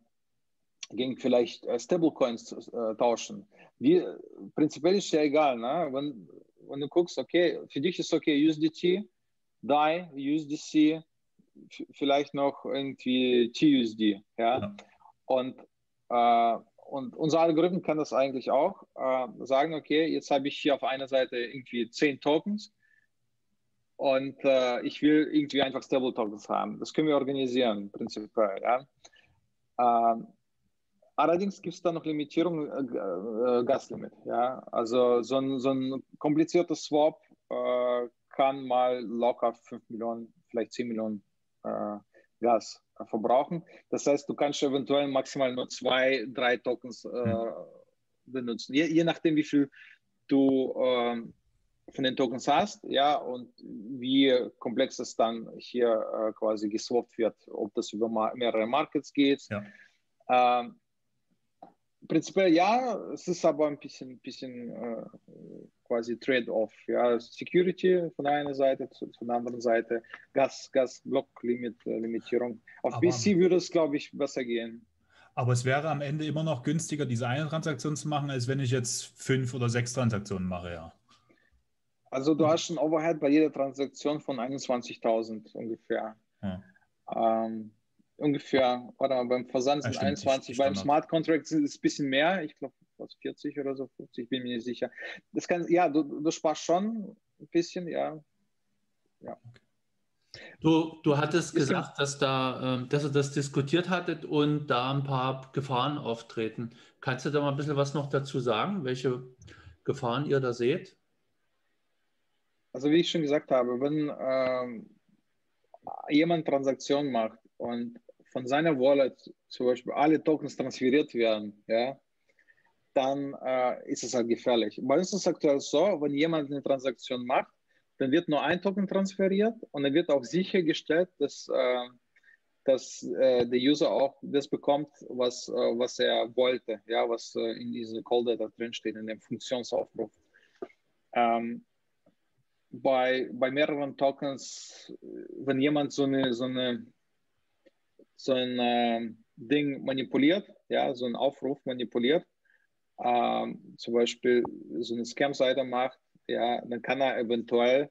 gegen vielleicht äh, Stablecoins äh, tauschen. Wie, prinzipiell ist ja egal, ne? wenn, wenn du guckst, okay, für dich ist okay USDT, DAI, USDC, vielleicht noch irgendwie TUSD, ja. ja. Und, äh, und unser Algorithmus kann das eigentlich auch äh, sagen, okay, jetzt habe ich hier auf einer Seite irgendwie zehn Tokens und äh, ich will irgendwie einfach Stable Tokens haben. Das können wir organisieren, prinzipiell. Ja. Ähm, allerdings gibt es da noch Limitierung, äh, äh, Gaslimit. Ja. Also so ein, so ein komplizierter Swap äh, kann mal locker 5 Millionen, vielleicht 10 Millionen äh, Gas verbrauchen. Das heißt, du kannst eventuell maximal nur zwei, drei Tokens mhm. benutzen. Je, je, nachdem, wie viel du ähm, von den Tokens hast, ja, und wie komplex das dann hier äh, quasi geswappt wird, ob das über mehrere Markets geht. Ja. Ähm, prinzipiell ja, es ist aber ein bisschen, bisschen äh, quasi Trade-off. Ja, Security von einer Seite zu, von der anderen Seite, Gas, Gas Block-Limit, äh, Limitierung. Auf aber, BC würde es, glaube ich, besser gehen. Aber es wäre am Ende immer noch günstiger, diese eine Transaktion zu machen, als wenn ich jetzt fünf oder sechs Transaktionen mache, ja. Also du mhm. hast ein Overhead bei jeder Transaktion von 21.000 ungefähr. Ja. Ähm, ungefähr, warte mal, beim Versand sind ja, 21, beim Smart Contract ist es ein bisschen mehr, ich glaube was 40 oder so, 50, bin mir nicht sicher. Das kann, ja, du, du sparst schon ein bisschen, ja. ja. Du, du hattest gesagt, dass, da, ähm, dass ihr das diskutiert hattet und da ein paar Gefahren auftreten. Kannst du da mal ein bisschen was noch dazu sagen, welche Gefahren ihr da seht? Also wie ich schon gesagt habe, wenn ähm, jemand Transaktion macht und von seiner Wallet zum Beispiel alle Tokens transferiert werden, ja, dann äh, ist es halt gefährlich. Bei uns ist es aktuell so, wenn jemand eine Transaktion macht, dann wird nur ein Token transferiert und dann wird auch sichergestellt, dass, äh, dass äh, der User auch das bekommt, was, äh, was er wollte, ja, was äh, in dieser Call Data drinsteht, in dem Funktionsaufruf. Ähm, bei, bei mehreren Tokens, wenn jemand so eine, so eine so ein äh, Ding manipuliert, ja, so einen Aufruf manipuliert, ähm, zum Beispiel so eine Scam-Seite macht, ja, dann kann er eventuell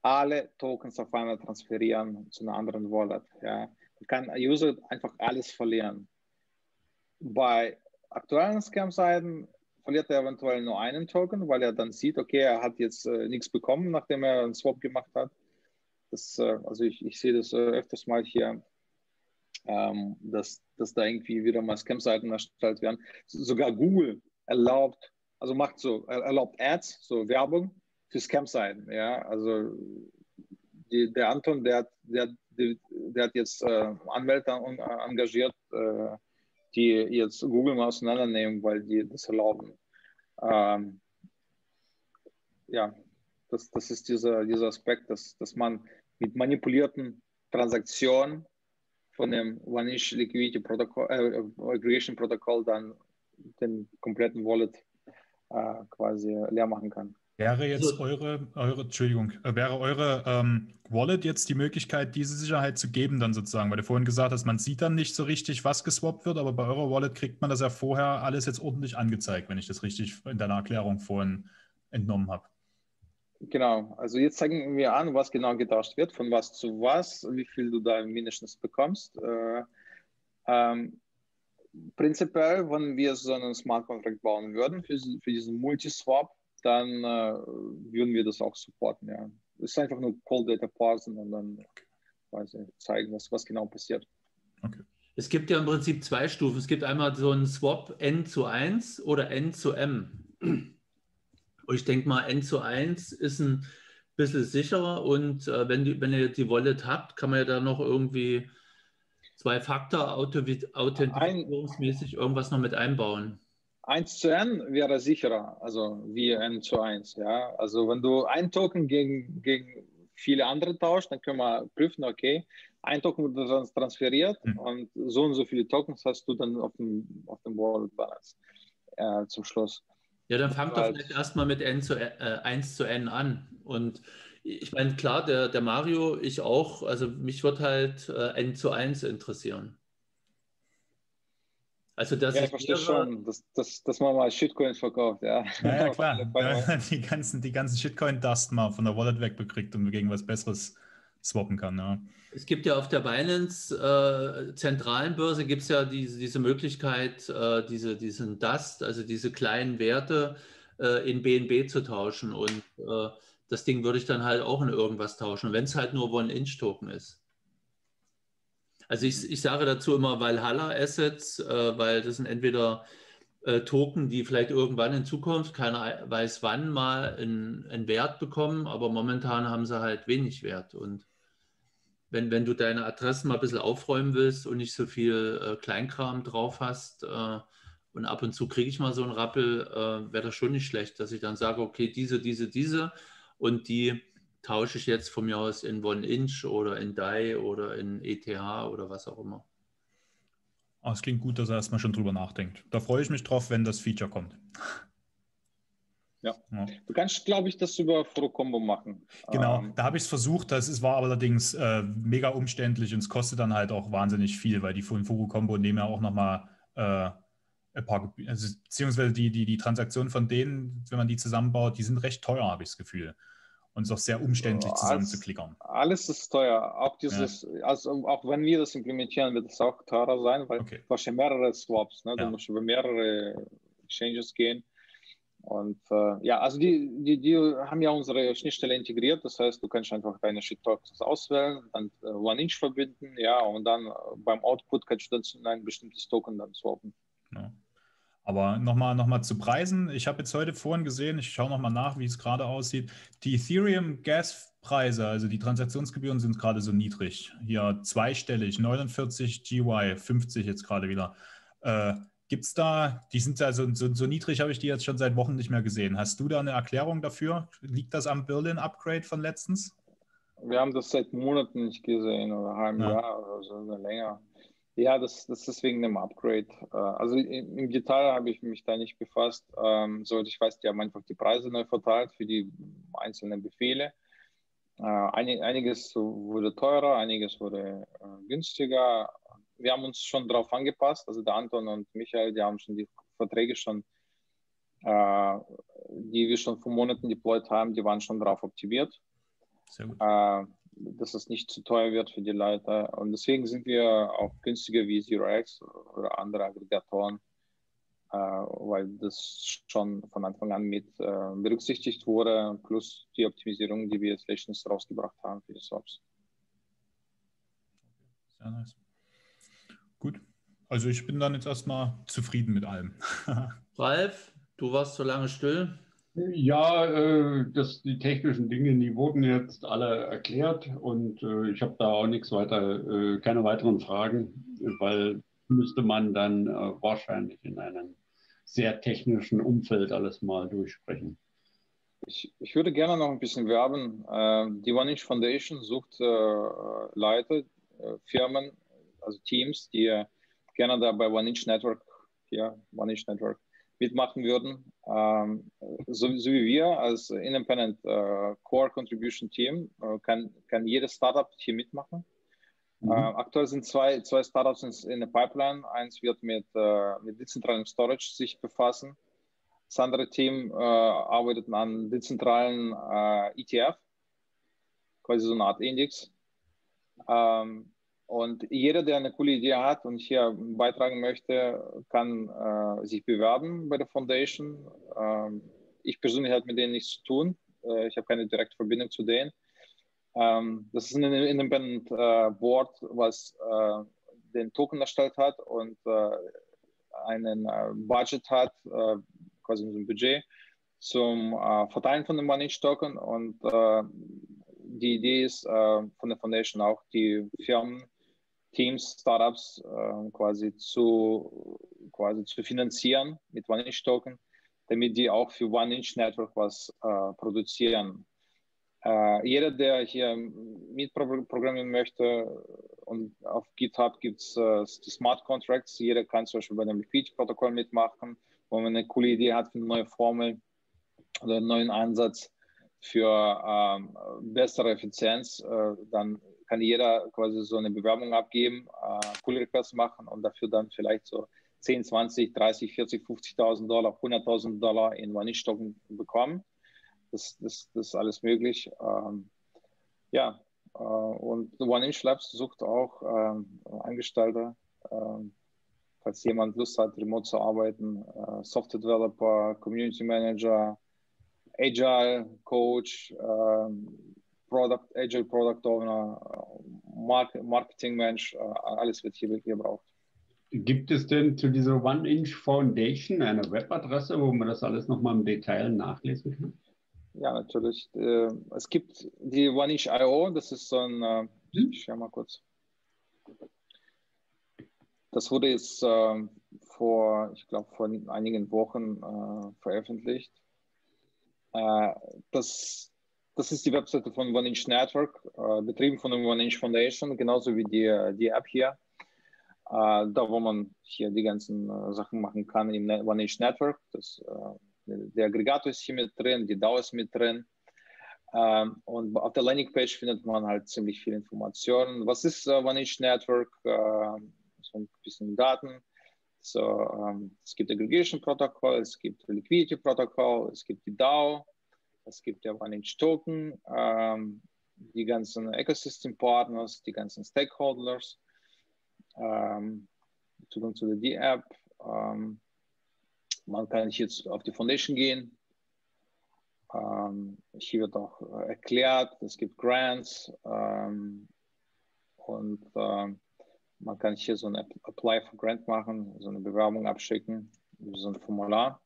alle Tokens auf einmal transferieren zu einer anderen Wallet. Ja. Dann kann ein User einfach alles verlieren. Bei aktuellen Scam-Seiten verliert er eventuell nur einen Token, weil er dann sieht, okay, er hat jetzt äh, nichts bekommen, nachdem er einen Swap gemacht hat. Das, äh, also ich, ich sehe das äh, öfters mal hier, ähm, dass, dass da irgendwie wieder mal Scam-Seiten erstellt werden. Sogar Google erlaubt also macht so, erlaubt Ads, so Werbung für Scam-Seiten. Ja, also die, der Anton, der, der, der, der hat jetzt äh, Anwälte engagiert, äh, die jetzt Google mal auseinandernehmen, weil die das erlauben. Ähm, ja, das, das ist dieser, dieser Aspekt, dass, dass man mit manipulierten Transaktionen von dem Vanish Liquidity Protocol, äh, Aggregation Protokoll dann den kompletten Wallet äh, quasi leer machen kann. Wäre jetzt also eure, eure, Entschuldigung, äh, wäre eure ähm, Wallet jetzt die Möglichkeit, diese Sicherheit zu geben, dann sozusagen? Weil du vorhin gesagt hast, man sieht dann nicht so richtig, was geswappt wird, aber bei eurer Wallet kriegt man das ja vorher alles jetzt ordentlich angezeigt, wenn ich das richtig in deiner Erklärung vorhin entnommen habe. Genau, also jetzt zeigen wir an, was genau getauscht wird, von was zu was, wie viel du da mindestens bekommst. Äh, ähm, prinzipiell, wenn wir so einen Smart Contract bauen würden für, für diesen Multiswap, dann äh, würden wir das auch supporten. Ja. Es ist einfach nur Call Data parsen und dann weiß ich, zeigen, was, was genau passiert. Okay. Es gibt ja im Prinzip zwei Stufen. Es gibt einmal so einen Swap N zu 1 oder N zu M. Und ich denke mal, N zu 1 ist ein bisschen sicherer und äh, wenn, die, wenn ihr die Wallet habt, kann man ja da noch irgendwie Zwei-Faktor-Authentifizierungsmäßig irgendwas noch mit einbauen. 1 zu N wäre sicherer, also wie N zu 1. Ja? Also wenn du ein Token gegen, gegen viele andere tauscht, dann können wir prüfen, okay, ein Token wird transferiert mhm. und so und so viele Tokens hast du dann auf dem, auf dem Wallet Balance äh, zum Schluss. Ja, dann fang doch vielleicht erstmal mit N zu, äh, 1 zu N an und ich meine, klar, der, der Mario, ich auch. Also mich wird halt äh, N zu 1 interessieren. Also das ja, ich verstehe schon, dass, dass, dass man mal Shitcoins verkauft, ja. Ja, ja klar. die ganzen, die ganzen Shitcoin-Dust mal von der Wallet wegbekriegt und gegen was Besseres swappen kann. Ja. Es gibt ja auf der Binance äh, zentralen Börse gibt es ja diese, diese Möglichkeit, äh, diese, diesen Dust, also diese kleinen Werte äh, in BNB zu tauschen. Und äh, das Ding würde ich dann halt auch in irgendwas tauschen, wenn es halt nur One-Inch-Token ist. Also ich, ich sage dazu immer Valhalla-Assets, äh, weil das sind entweder äh, Token, die vielleicht irgendwann in Zukunft, keiner weiß wann, mal einen Wert bekommen, aber momentan haben sie halt wenig Wert. Und wenn, wenn du deine Adressen mal ein bisschen aufräumen willst und nicht so viel äh, Kleinkram drauf hast, äh, und ab und zu kriege ich mal so einen Rappel, äh, wäre das schon nicht schlecht, dass ich dann sage, okay, diese, diese, diese und die tausche ich jetzt von mir aus in One Inch oder in DAI oder in ETH oder was auch immer. Oh, es klingt gut, dass er erstmal schon drüber nachdenkt. Da freue ich mich drauf, wenn das Feature kommt. Ja. ja. Du kannst, glaube ich, das über Furocombo machen. Genau, ähm, da habe ich es versucht. Das ist, war allerdings äh, mega umständlich und es kostet dann halt auch wahnsinnig viel, weil die von Furocombo nehmen ja auch nochmal äh, ein paar, also, beziehungsweise die, die, die Transaktionen von denen, wenn man die zusammenbaut, die sind recht teuer, habe ich das Gefühl und es ist auch sehr umständlich zusammenzuklickern. Alles ist teuer. Auch dieses, ja. also auch wenn wir das implementieren, wird es auch teurer sein, weil okay. du hast ja mehrere Swaps, ne? du ja. musst über mehrere Exchanges gehen. Und äh, ja, also die, die, die haben ja unsere Schnittstelle integriert. Das heißt, du kannst einfach deine Shit-Talks auswählen, dann äh, One-Inch verbinden, ja, und dann äh, beim Output kannst du dann ein bestimmtes Token dann swappen. Ja. Aber nochmal noch mal zu Preisen. Ich habe jetzt heute vorhin gesehen, ich schaue nochmal nach, wie es gerade aussieht. Die Ethereum Gaspreise, also die Transaktionsgebühren sind gerade so niedrig. Hier zweistellig, 49 GY, 50 jetzt gerade wieder. Äh, Gibt es da, die sind also so, so niedrig, habe ich die jetzt schon seit Wochen nicht mehr gesehen. Hast du da eine Erklärung dafür? Liegt das am Berlin-Upgrade von letztens? Wir haben das seit Monaten nicht gesehen oder einem ja. Jahr oder so länger. Ja, das, das ist wegen dem Upgrade. Äh, also im Detail habe ich mich da nicht befasst. Ähm, soweit ich weiß, die haben einfach die Preise neu verteilt für die einzelnen Befehle. Äh, einiges wurde teurer, einiges wurde äh, günstiger wir haben uns schon darauf angepasst. Also der Anton und Michael, die haben schon die Verträge schon, die wir schon vor Monaten deployed haben, die waren schon darauf optimiert. Äh, dass es nicht zu teuer wird für die Leute. Und deswegen sind wir auch günstiger wie ZeroX oder andere Aggregatoren, äh, weil das schon von Anfang an mit äh, berücksichtigt wurde, plus die Optimisierung, die wir jetzt letztens rausgebracht haben für die Swaps. Sehr nice. Gut. Also ich bin dann jetzt erstmal zufrieden mit allem. Ralf, du warst so lange still. Ja, äh, das, die technischen Dinge, die wurden jetzt alle erklärt und äh, ich habe da auch nichts weiter, äh, keine weiteren Fragen, weil müsste man dann äh, wahrscheinlich in einem sehr technischen Umfeld alles mal durchsprechen. Ich, ich würde gerne noch ein bisschen werben. Äh, die One Inch Foundation sucht äh, Leute, Firmen, also Teams, die gerne da bei One Inch Network, hier, One Inch Network, mitmachen würden. Ähm, so, so, wie wir als Independent äh, Core Contribution Team äh, kann, kann jedes Startup hier mitmachen. Mhm. Äh, aktuell sind zwei, zwei Startups in, in der Pipeline. Eins wird mit, äh, mit dezentralem Storage sich befassen. Das andere Team äh, arbeitet an dezentralen äh, ETF, quasi so eine Art Index. Ähm, und jeder, der eine coole Idee hat und hier beitragen möchte, kann äh, sich bewerben bei der Foundation. Ähm, ich persönlich habe mit denen nichts zu tun. Äh, ich habe keine direkte Verbindung zu denen. Ähm, das ist ein Independent äh, Board, was äh, den Token erstellt hat und äh, einen äh, Budget hat, quasi ein Budget zum Verteilen von den Money-Token. Und die Idee ist von der Foundation auch, die Firmen Teams, Startups äh, quasi zu quasi zu finanzieren mit One-Inch-Token, damit die auch für One-Inch-Network was äh, produzieren. Äh, jeder, der hier mitprogrammieren möchte und auf GitHub gibt es äh, die Smart Contracts, jeder kann zum Beispiel bei einem Liquidity-Protokoll mitmachen, wo man eine coole Idee hat für eine neue Formel oder einen neuen Ansatz für ähm, bessere Effizienz, äh, dann kann jeder quasi so eine Bewerbung abgeben, äh, Pull Request machen und dafür dann vielleicht so 10, 20, 30, 40, 50.000 Dollar, 100.000 Dollar in Vanilletoken bekommen. Das, das, das ist alles möglich. Ähm, ja, äh, und One Inch Labs sucht auch ähm, Angestellte, ähm, falls jemand Lust hat, remote zu arbeiten, äh, Software Developer, Community Manager, Agile Coach, ähm, Product, Agile Product Owner, Marketingmensch, äh, alles wird hier gebraucht. Gibt es denn zu dieser One Inch Foundation eine Webadresse, wo man das alles nochmal im Detail nachlesen kann? Ja, natürlich. Äh, es gibt die One Inch IO, das ist so ein, äh, ich schau mal kurz. Das wurde jetzt vor, ich glaube, vor einigen Wochen veröffentlicht. Das das ist die Webseite von One Inch Network, äh, betrieben von der One Inch Foundation, genauso wie die, die App hier. Äh, da, wo man hier die ganzen äh, Sachen machen kann im One Inch Network. Das, äh, der Aggregator ist hier mit drin, die DAO ist mit drin. Ähm, und auf der Landingpage findet man halt ziemlich viel Informationen. Was ist äh, One Inch Network? Äh, so ein bisschen Daten. So, ähm, es gibt Aggregation Protocol, es gibt Liquidity Protocol, es gibt die DAO, es gibt ja One-Inch Token, ähm, die ganzen Ecosystem-Partners, die ganzen Stakeholders, ähm, Zugang zu der D-App. Ähm, man kann jetzt auf die Foundation gehen. Ähm, hier wird auch erklärt, es gibt Grants ähm, und ähm, man kann hier so ein Apply for Grant machen, so eine Bewerbung abschicken, so ein Formular.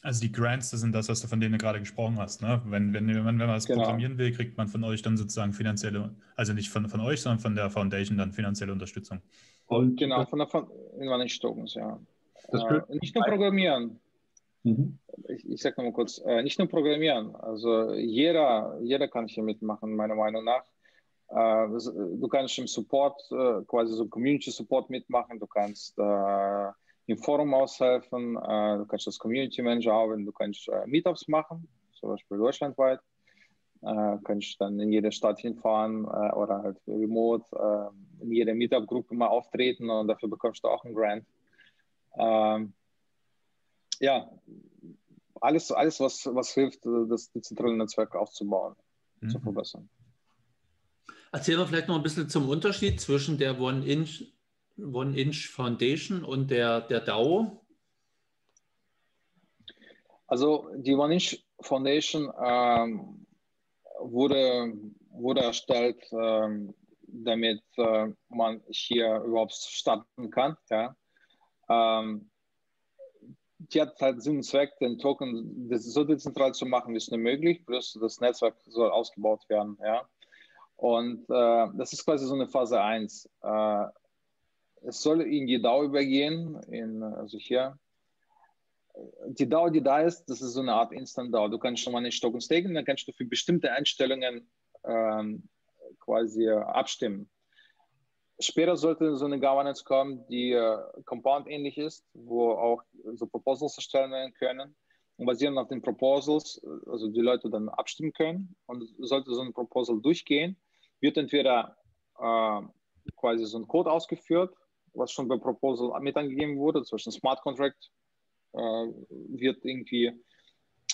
Also die Grants, das sind das, was du von denen du gerade gesprochen hast. Ne? Wenn, wenn, wenn, man, wenn man das genau. programmieren will, kriegt man von euch dann sozusagen finanzielle, also nicht von, von euch, sondern von der Foundation dann finanzielle Unterstützung. Und genau, von der Foundation, ja. Äh, nicht nur programmieren. Mhm. Ich, ich sage nochmal kurz, äh, nicht nur programmieren. Also jeder, jeder kann hier mitmachen, meiner Meinung nach. Äh, du kannst im Support, äh, quasi so Community Support mitmachen, du kannst im Forum aushelfen, du kannst als Community Manager arbeiten, du kannst Meetups machen, zum Beispiel deutschlandweit, kannst dann in jede Stadt hinfahren oder halt remote in jeder Meetup-Gruppe mal auftreten und dafür bekommst du auch einen Grant. Ja, alles, alles was, was hilft, das dezentrale Netzwerk aufzubauen, mhm. zu verbessern. Erzählen wir vielleicht noch ein bisschen zum Unterschied zwischen der One-Inch One-Inch Foundation und der, der DAO? Also die One-Inch Foundation ähm, wurde, wurde erstellt, ähm, damit äh, man hier überhaupt starten kann. Ja. Ähm, die hat halt Sinn und Zweck, den Token so dezentral zu machen, wie es nur möglich, plus das Netzwerk soll ausgebaut werden. Ja. Und äh, das ist quasi so eine Phase 1. Äh, es soll in die DAO übergehen, in, also hier. Die DAO, die da ist, das ist so eine Art Instant DAO. Du kannst schon mal einen Token staken, dann kannst du für bestimmte Einstellungen ähm, quasi abstimmen. Später sollte so eine Governance kommen, die äh, Compound ähnlich ist, wo auch so Proposals erstellen werden können. Und basierend auf den Proposals, also die Leute dann abstimmen können. Und sollte so ein Proposal durchgehen, wird entweder äh, quasi so ein Code ausgeführt, was schon bei Proposal mit angegeben wurde, Beispiel Smart Contract äh, wird irgendwie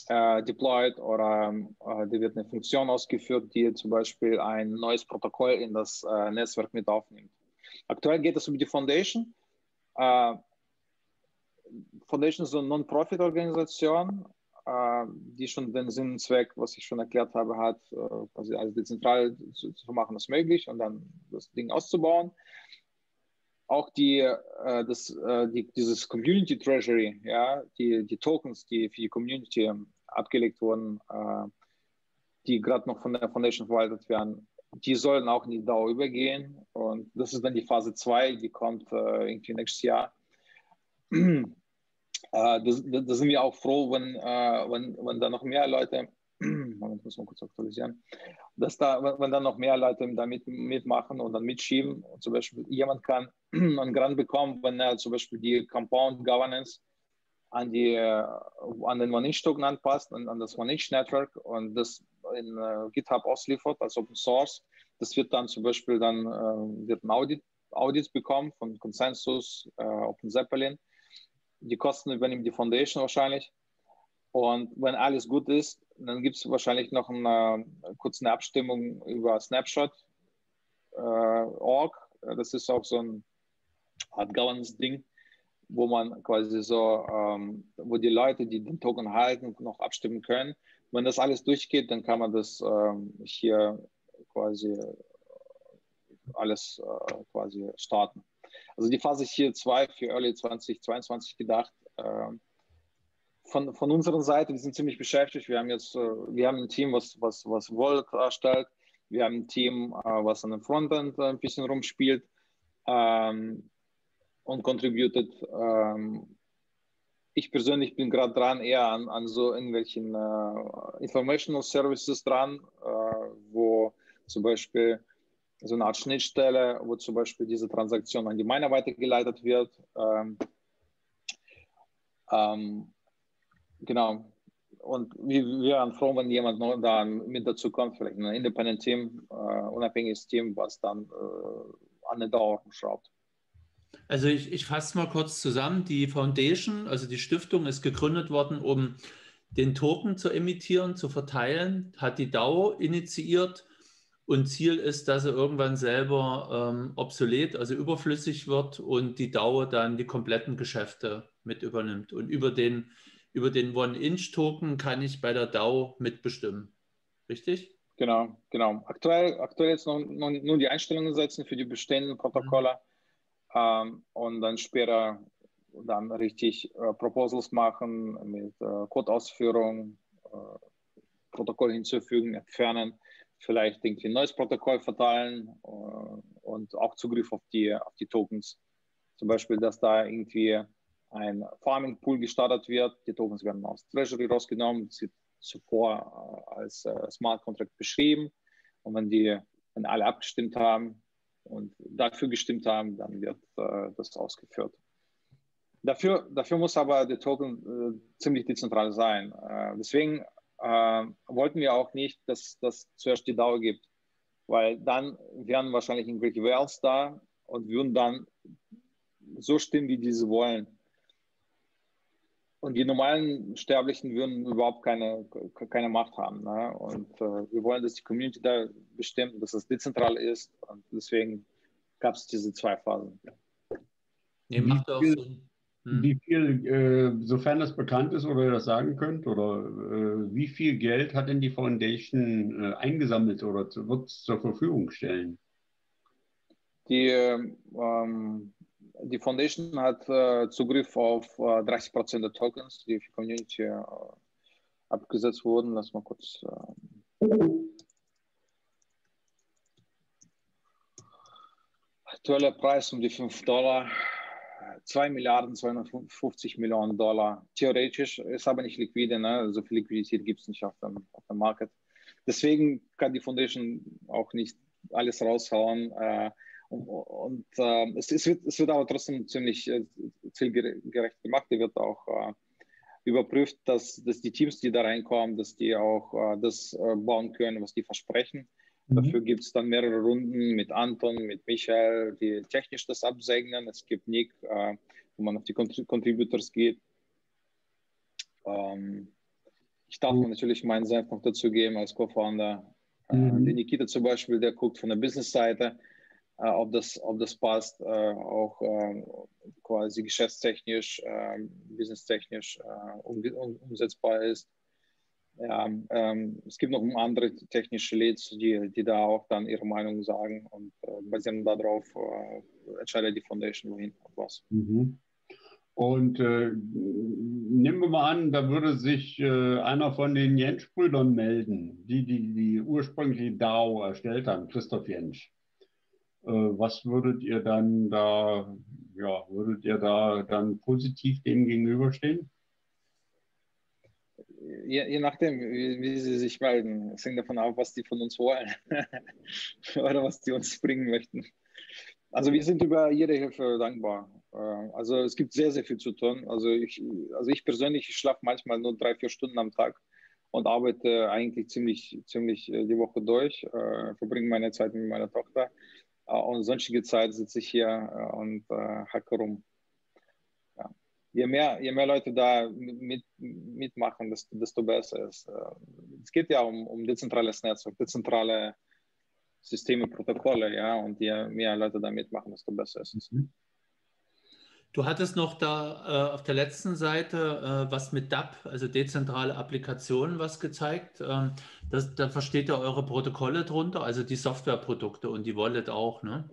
äh, deployed oder äh, da wird eine Funktion ausgeführt, die zum Beispiel ein neues Protokoll in das äh, Netzwerk mit aufnimmt. Aktuell geht es um die Foundation. Äh, Foundation ist eine Non-Profit-Organisation, äh, die schon den Sinn und Zweck, was ich schon erklärt habe, hat, quasi als dezentral zu, zu machen, ist möglich und dann das Ding auszubauen auch die, äh, das, äh, die, dieses Community Treasury, ja, die, die Tokens, die für die Community abgelegt wurden, äh, die gerade noch von der Foundation verwaltet werden, die sollen auch in die DAO übergehen. Und das ist dann die Phase 2, die kommt äh, irgendwie nächstes Jahr. Äh, da, sind wir auch froh, wenn, wenn, wenn da noch mehr Leute Moment, muss man kurz aktualisieren, dass da, wenn dann noch mehr Leute da mit, mitmachen und dann mitschieben, und zum Beispiel jemand kann einen Grant bekommen, wenn er zum Beispiel die Compound Governance an, die, äh, an den One-Inch-Token anpasst, an, an das One-Inch-Network und das in uh, GitHub ausliefert als Open Source. Das wird dann zum Beispiel dann uh, wird ein Audit, Audits bekommen von Consensus, uh, Open Zeppelin. Die Kosten übernimmt die Foundation wahrscheinlich. Und wenn alles gut ist, dann gibt es wahrscheinlich noch eine, kurze Abstimmung über Snapshot.org. Äh, das ist auch so ein Art Governance-Ding, wo man quasi so, ähm, wo die Leute, die den Token halten, noch abstimmen können. Wenn das alles durchgeht, dann kann man das ähm, hier quasi alles äh, quasi starten. Also die Phase hier 2 für Early 2022 gedacht. Ähm, von, von unserer Seite, wir sind ziemlich beschäftigt. Wir haben jetzt, äh, wir haben ein Team, was, was, was Wallet erstellt. Wir haben ein Team, äh, was an dem Frontend ein bisschen rumspielt ähm, und contributed. Ähm, ich persönlich bin gerade dran, eher an, an so irgendwelchen äh, Informational Services dran, äh, wo zum Beispiel so eine Art Schnittstelle, wo zum Beispiel diese Transaktion an die Miner weitergeleitet wird. Ähm, ähm, Genau. Und wir, wären froh, wenn jemand noch da mit dazu kommt, vielleicht ein Independent Team, äh, unabhängiges Team, was dann äh, an den Dauer schraubt. Also ich, ich fasse mal kurz zusammen. Die Foundation, also die Stiftung, ist gegründet worden, um den Token zu emittieren, zu verteilen, hat die DAO initiiert und Ziel ist, dass er irgendwann selber ähm, obsolet, also überflüssig wird und die DAO dann die kompletten Geschäfte mit übernimmt. Und über den über den One-Inch-Token kann ich bei der DAO mitbestimmen. Richtig? Genau, genau. Aktuell, aktuell jetzt noch, noch nur die Einstellungen setzen für die bestehenden Protokolle mhm. Ähm, und dann später dann richtig äh, Proposals machen mit äh, Codeausführung, äh, Protokoll hinzufügen, entfernen, vielleicht irgendwie ein neues Protokoll verteilen äh, und auch Zugriff auf die, auf die Tokens. Zum Beispiel, dass da irgendwie ein Farming Pool gestartet wird, die Tokens werden aus Treasury rausgenommen, sind zuvor äh, als äh, Smart Contract beschrieben. Und wenn die wenn alle abgestimmt haben und dafür gestimmt haben, dann wird das ausgeführt. Dafür, dafür muss aber der Token äh, ziemlich dezentral sein. Äh, deswegen äh, wollten wir auch nicht, dass das zuerst die DAO gibt, weil dann wären wahrscheinlich irgendwelche Whales da und würden dann so stimmen, wie diese wollen. Und die normalen Sterblichen würden überhaupt keine, keine Macht haben. Ne? Und äh, wir wollen, dass die Community da bestimmt, dass es dezentral ist. Und deswegen gab es diese zwei Phasen. Nee, macht auch Sinn. Hm. Wie viel, äh, sofern das bekannt ist oder ihr das sagen könnt, oder äh, wie viel Geld hat denn die Foundation äh, eingesammelt oder zu, wird es zur Verfügung stellen? Die, ähm, die Foundation hat äh, Zugriff auf 30 äh, Prozent der Tokens, die für die Community äh, abgesetzt wurden. Lass mal kurz. aktueller Preis um die 5 Dollar. 2 Milliarden 250 Millionen Dollar. Theoretisch ist aber nicht liquide, ne? so viel Liquidität gibt es nicht auf dem, auf dem Markt. Deswegen kann die Foundation auch nicht alles raushauen. Äh, und, äh, es, es, wird, es wird aber trotzdem ziemlich äh, zielgerecht gemacht. Die wird auch äh, überprüft, dass, dass die Teams, die da reinkommen, dass die auch äh, das äh, bauen können, was die versprechen. Mhm. Dafür gibt es dann mehrere Runden mit Anton, mit Michael, die technisch das absegnen. Es gibt Nick, äh, wo man auf die Contributors geht. Ähm, ich darf mhm. natürlich meinen Senf noch dazu geben als Co-Founder. Mhm. Der Nikita zum Beispiel, der guckt von der Business-Seite, ob, das, ob das passt, äh, auch äh, quasi geschäftstechnisch, äh, businesstechnisch um, um, umsetzbar ist ja, ähm, es gibt noch andere technische Leads, die, die da auch dann ihre Meinung sagen und äh, basierend darauf äh, entscheidet die Foundation, wohin und was. Mhm. Und äh, nehmen wir mal an, da würde sich äh, einer von den Jentsch-Brüdern melden, die, die die ursprüngliche DAO erstellt haben, Christoph Jentsch. Äh, was würdet ihr dann da, ja, würdet ihr da dann positiv dem gegenüberstehen? je, je nachdem, wie, wie, sie sich melden. Es hängt davon ab, was die von uns wollen oder was die uns bringen möchten. Also wir sind über jede Hilfe dankbar. Äh, also es gibt sehr, sehr viel zu tun. Also ich, also ich persönlich schlafe manchmal nur drei, vier Stunden am Tag und arbeite eigentlich ziemlich, ziemlich äh, die Woche durch, äh, verbringe meine Zeit mit meiner Tochter. Und sonstige Zeit sitze ich hier und hacke rum je mehr, je mehr Leute da mit, mitmachen, desto, desto besser ist. Äh, es geht ja um, um dezentrales Netzwerk, dezentrale Systeme, Protokolle, ja, und je mehr Leute da mitmachen, desto besser ist es. Mhm. Du hattest noch da äh, auf der letzten Seite äh, was mit DAP, also dezentrale Applikationen, was gezeigt. Ähm, das, da versteht ihr eure Protokolle drunter, also die Softwareprodukte und die Wallet auch, ne?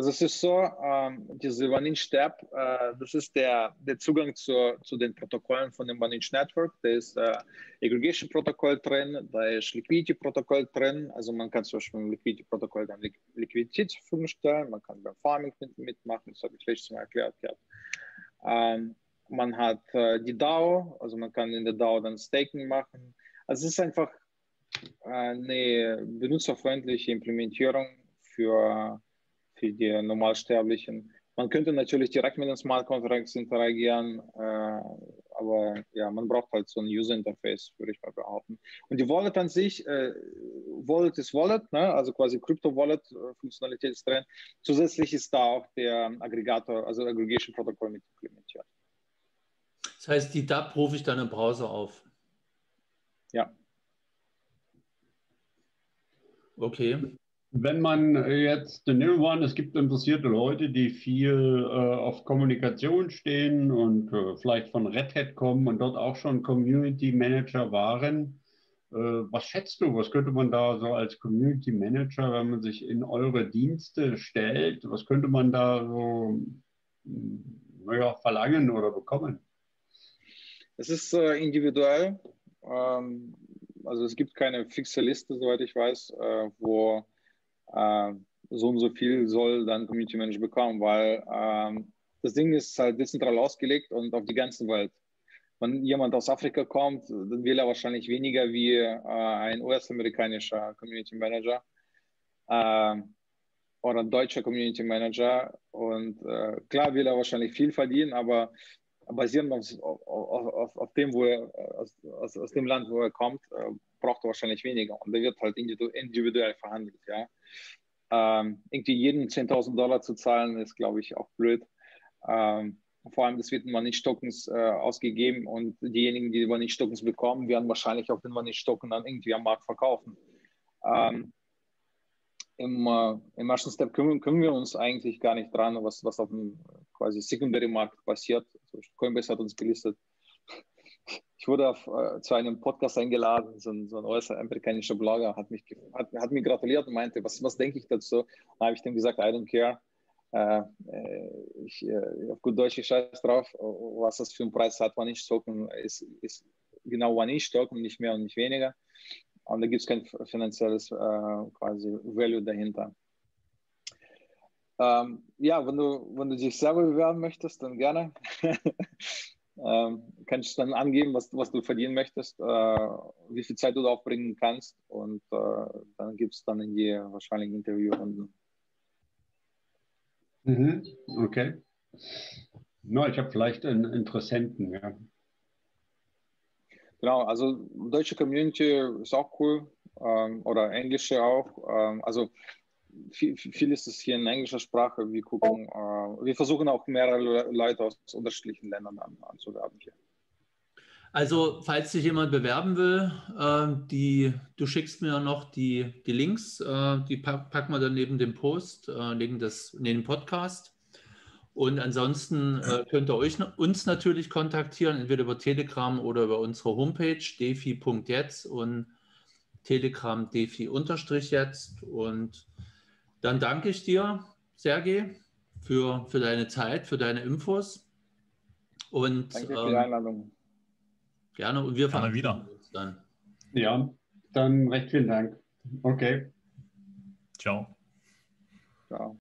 Also es ist so, ähm, diese One-Inch-Tab, äh, das ist der, der Zugang zu, zu den Protokollen von dem One-Inch-Network. Da ist äh, Aggregation-Protokoll drin, da ist Liquidity-Protokoll drin. Also man kann zum Beispiel im Liquidity-Protokoll dann Liquidität zur Verfügung stellen, man kann beim Farming mit, mitmachen, das habe ich letztes Mal erklärt gehabt. Ähm, man hat äh, die DAO, also man kann in der DAO dann Staking machen. Also es ist einfach äh, eine benutzerfreundliche Implementierung für für die Normalsterblichen. Man könnte natürlich direkt mit den Smart Contracts interagieren, äh, aber ja, man braucht halt so ein User Interface, würde ich mal behaupten. Und die Wallet an sich, äh, Wallet ist Wallet, ne? also quasi Crypto Wallet Funktionalität ist drin. Zusätzlich ist da auch der Aggregator, also Aggregation Protokoll mit implementiert. Das heißt, die DAP rufe ich dann im Browser auf. Ja. Okay. Wenn man jetzt nehmen wir an, es gibt interessierte Leute, die viel äh, auf Kommunikation stehen und äh, vielleicht von Red Hat kommen und dort auch schon Community Manager waren. Äh, was schätzt du, was könnte man da so als Community Manager, wenn man sich in eure Dienste stellt, was könnte man da so naja, verlangen oder bekommen? Es ist äh, individuell. Ähm, also es gibt keine fixe Liste, soweit ich weiß, äh, wo äh, so und so viel soll dann Community Manager bekommen, weil ähm, das Ding ist halt dezentral ausgelegt und auf die ganze Welt. Wenn jemand aus Afrika kommt, dann will er wahrscheinlich weniger wie äh, ein US-amerikanischer Community Manager äh, oder ein deutscher Community Manager. Und äh, klar will er wahrscheinlich viel verdienen, aber basierend auf, auf, auf, auf dem, wo er, aus, aus, aus, dem Land, wo er kommt, äh, braucht er wahrscheinlich weniger. Und da wird halt individuell verhandelt. Ja. Ähm, irgendwie jeden 10.000 Dollar zu zahlen, ist, glaube ich, auch blöd. Ähm, vor allem, das wird in Money-Tokens äh, ausgegeben und diejenigen, die Money-Tokens bekommen, werden wahrscheinlich auch den Money-Token dann irgendwie am Markt verkaufen. Ähm, im, äh, Im ersten Step kümmern, kümmern, wir uns eigentlich gar nicht dran, was, was auf dem quasi Secondary-Markt passiert. Also Coinbase hat uns gelistet. Ich wurde auf, äh, zu einem Podcast eingeladen, so ein, so ein US-amerikanischer Blogger hat, mich, hat, hat mir gratuliert und meinte, was, was denke ich dazu? Dann habe ich dem gesagt, I don't care. Äh, äh, ich, äh, auf gut Deutsch, ich scheiß drauf, was das für einen Preis hat, wann ich Token ist, ist genau wann ich Token, nicht mehr und nicht weniger. Und da gibt es kein finanzielles äh, quasi Value dahinter. Ähm, ja, wenn du, wenn du dich selber bewerben möchtest, dann gerne. ähm, kannst du dann angeben, was, was du verdienen möchtest, äh, wie viel Zeit du da aufbringen kannst und äh, dann gibt es dann in die wahrscheinlich Interviewrunden. Mhm, okay. No, ich habe vielleicht einen Interessenten, ja. Genau, also deutsche Community ist auch cool ähm, oder englische auch. Ähm, also viel, viel, ist es hier in englischer Sprache. Wir gucken, äh, wir versuchen auch mehrere Leute aus unterschiedlichen Ländern an, anzuwerben hier. Also, falls sich jemand bewerben will, äh, die, du schickst mir noch die, die Links, äh, die pack, packen wir dann neben dem Post, äh, neben, das, neben dem Podcast. Und ansonsten äh, könnt ihr euch, uns natürlich kontaktieren, entweder über Telegram oder über unsere Homepage defi.jetzt und Telegram defi-jetzt. Und dann danke ich dir, Sergej, für, für deine Zeit, für deine Infos. Und, danke für die ähm, Einladung. Gerne und wir fahren wieder. Dann. Ja, dann recht vielen Dank. Okay. Ciao. Ciao.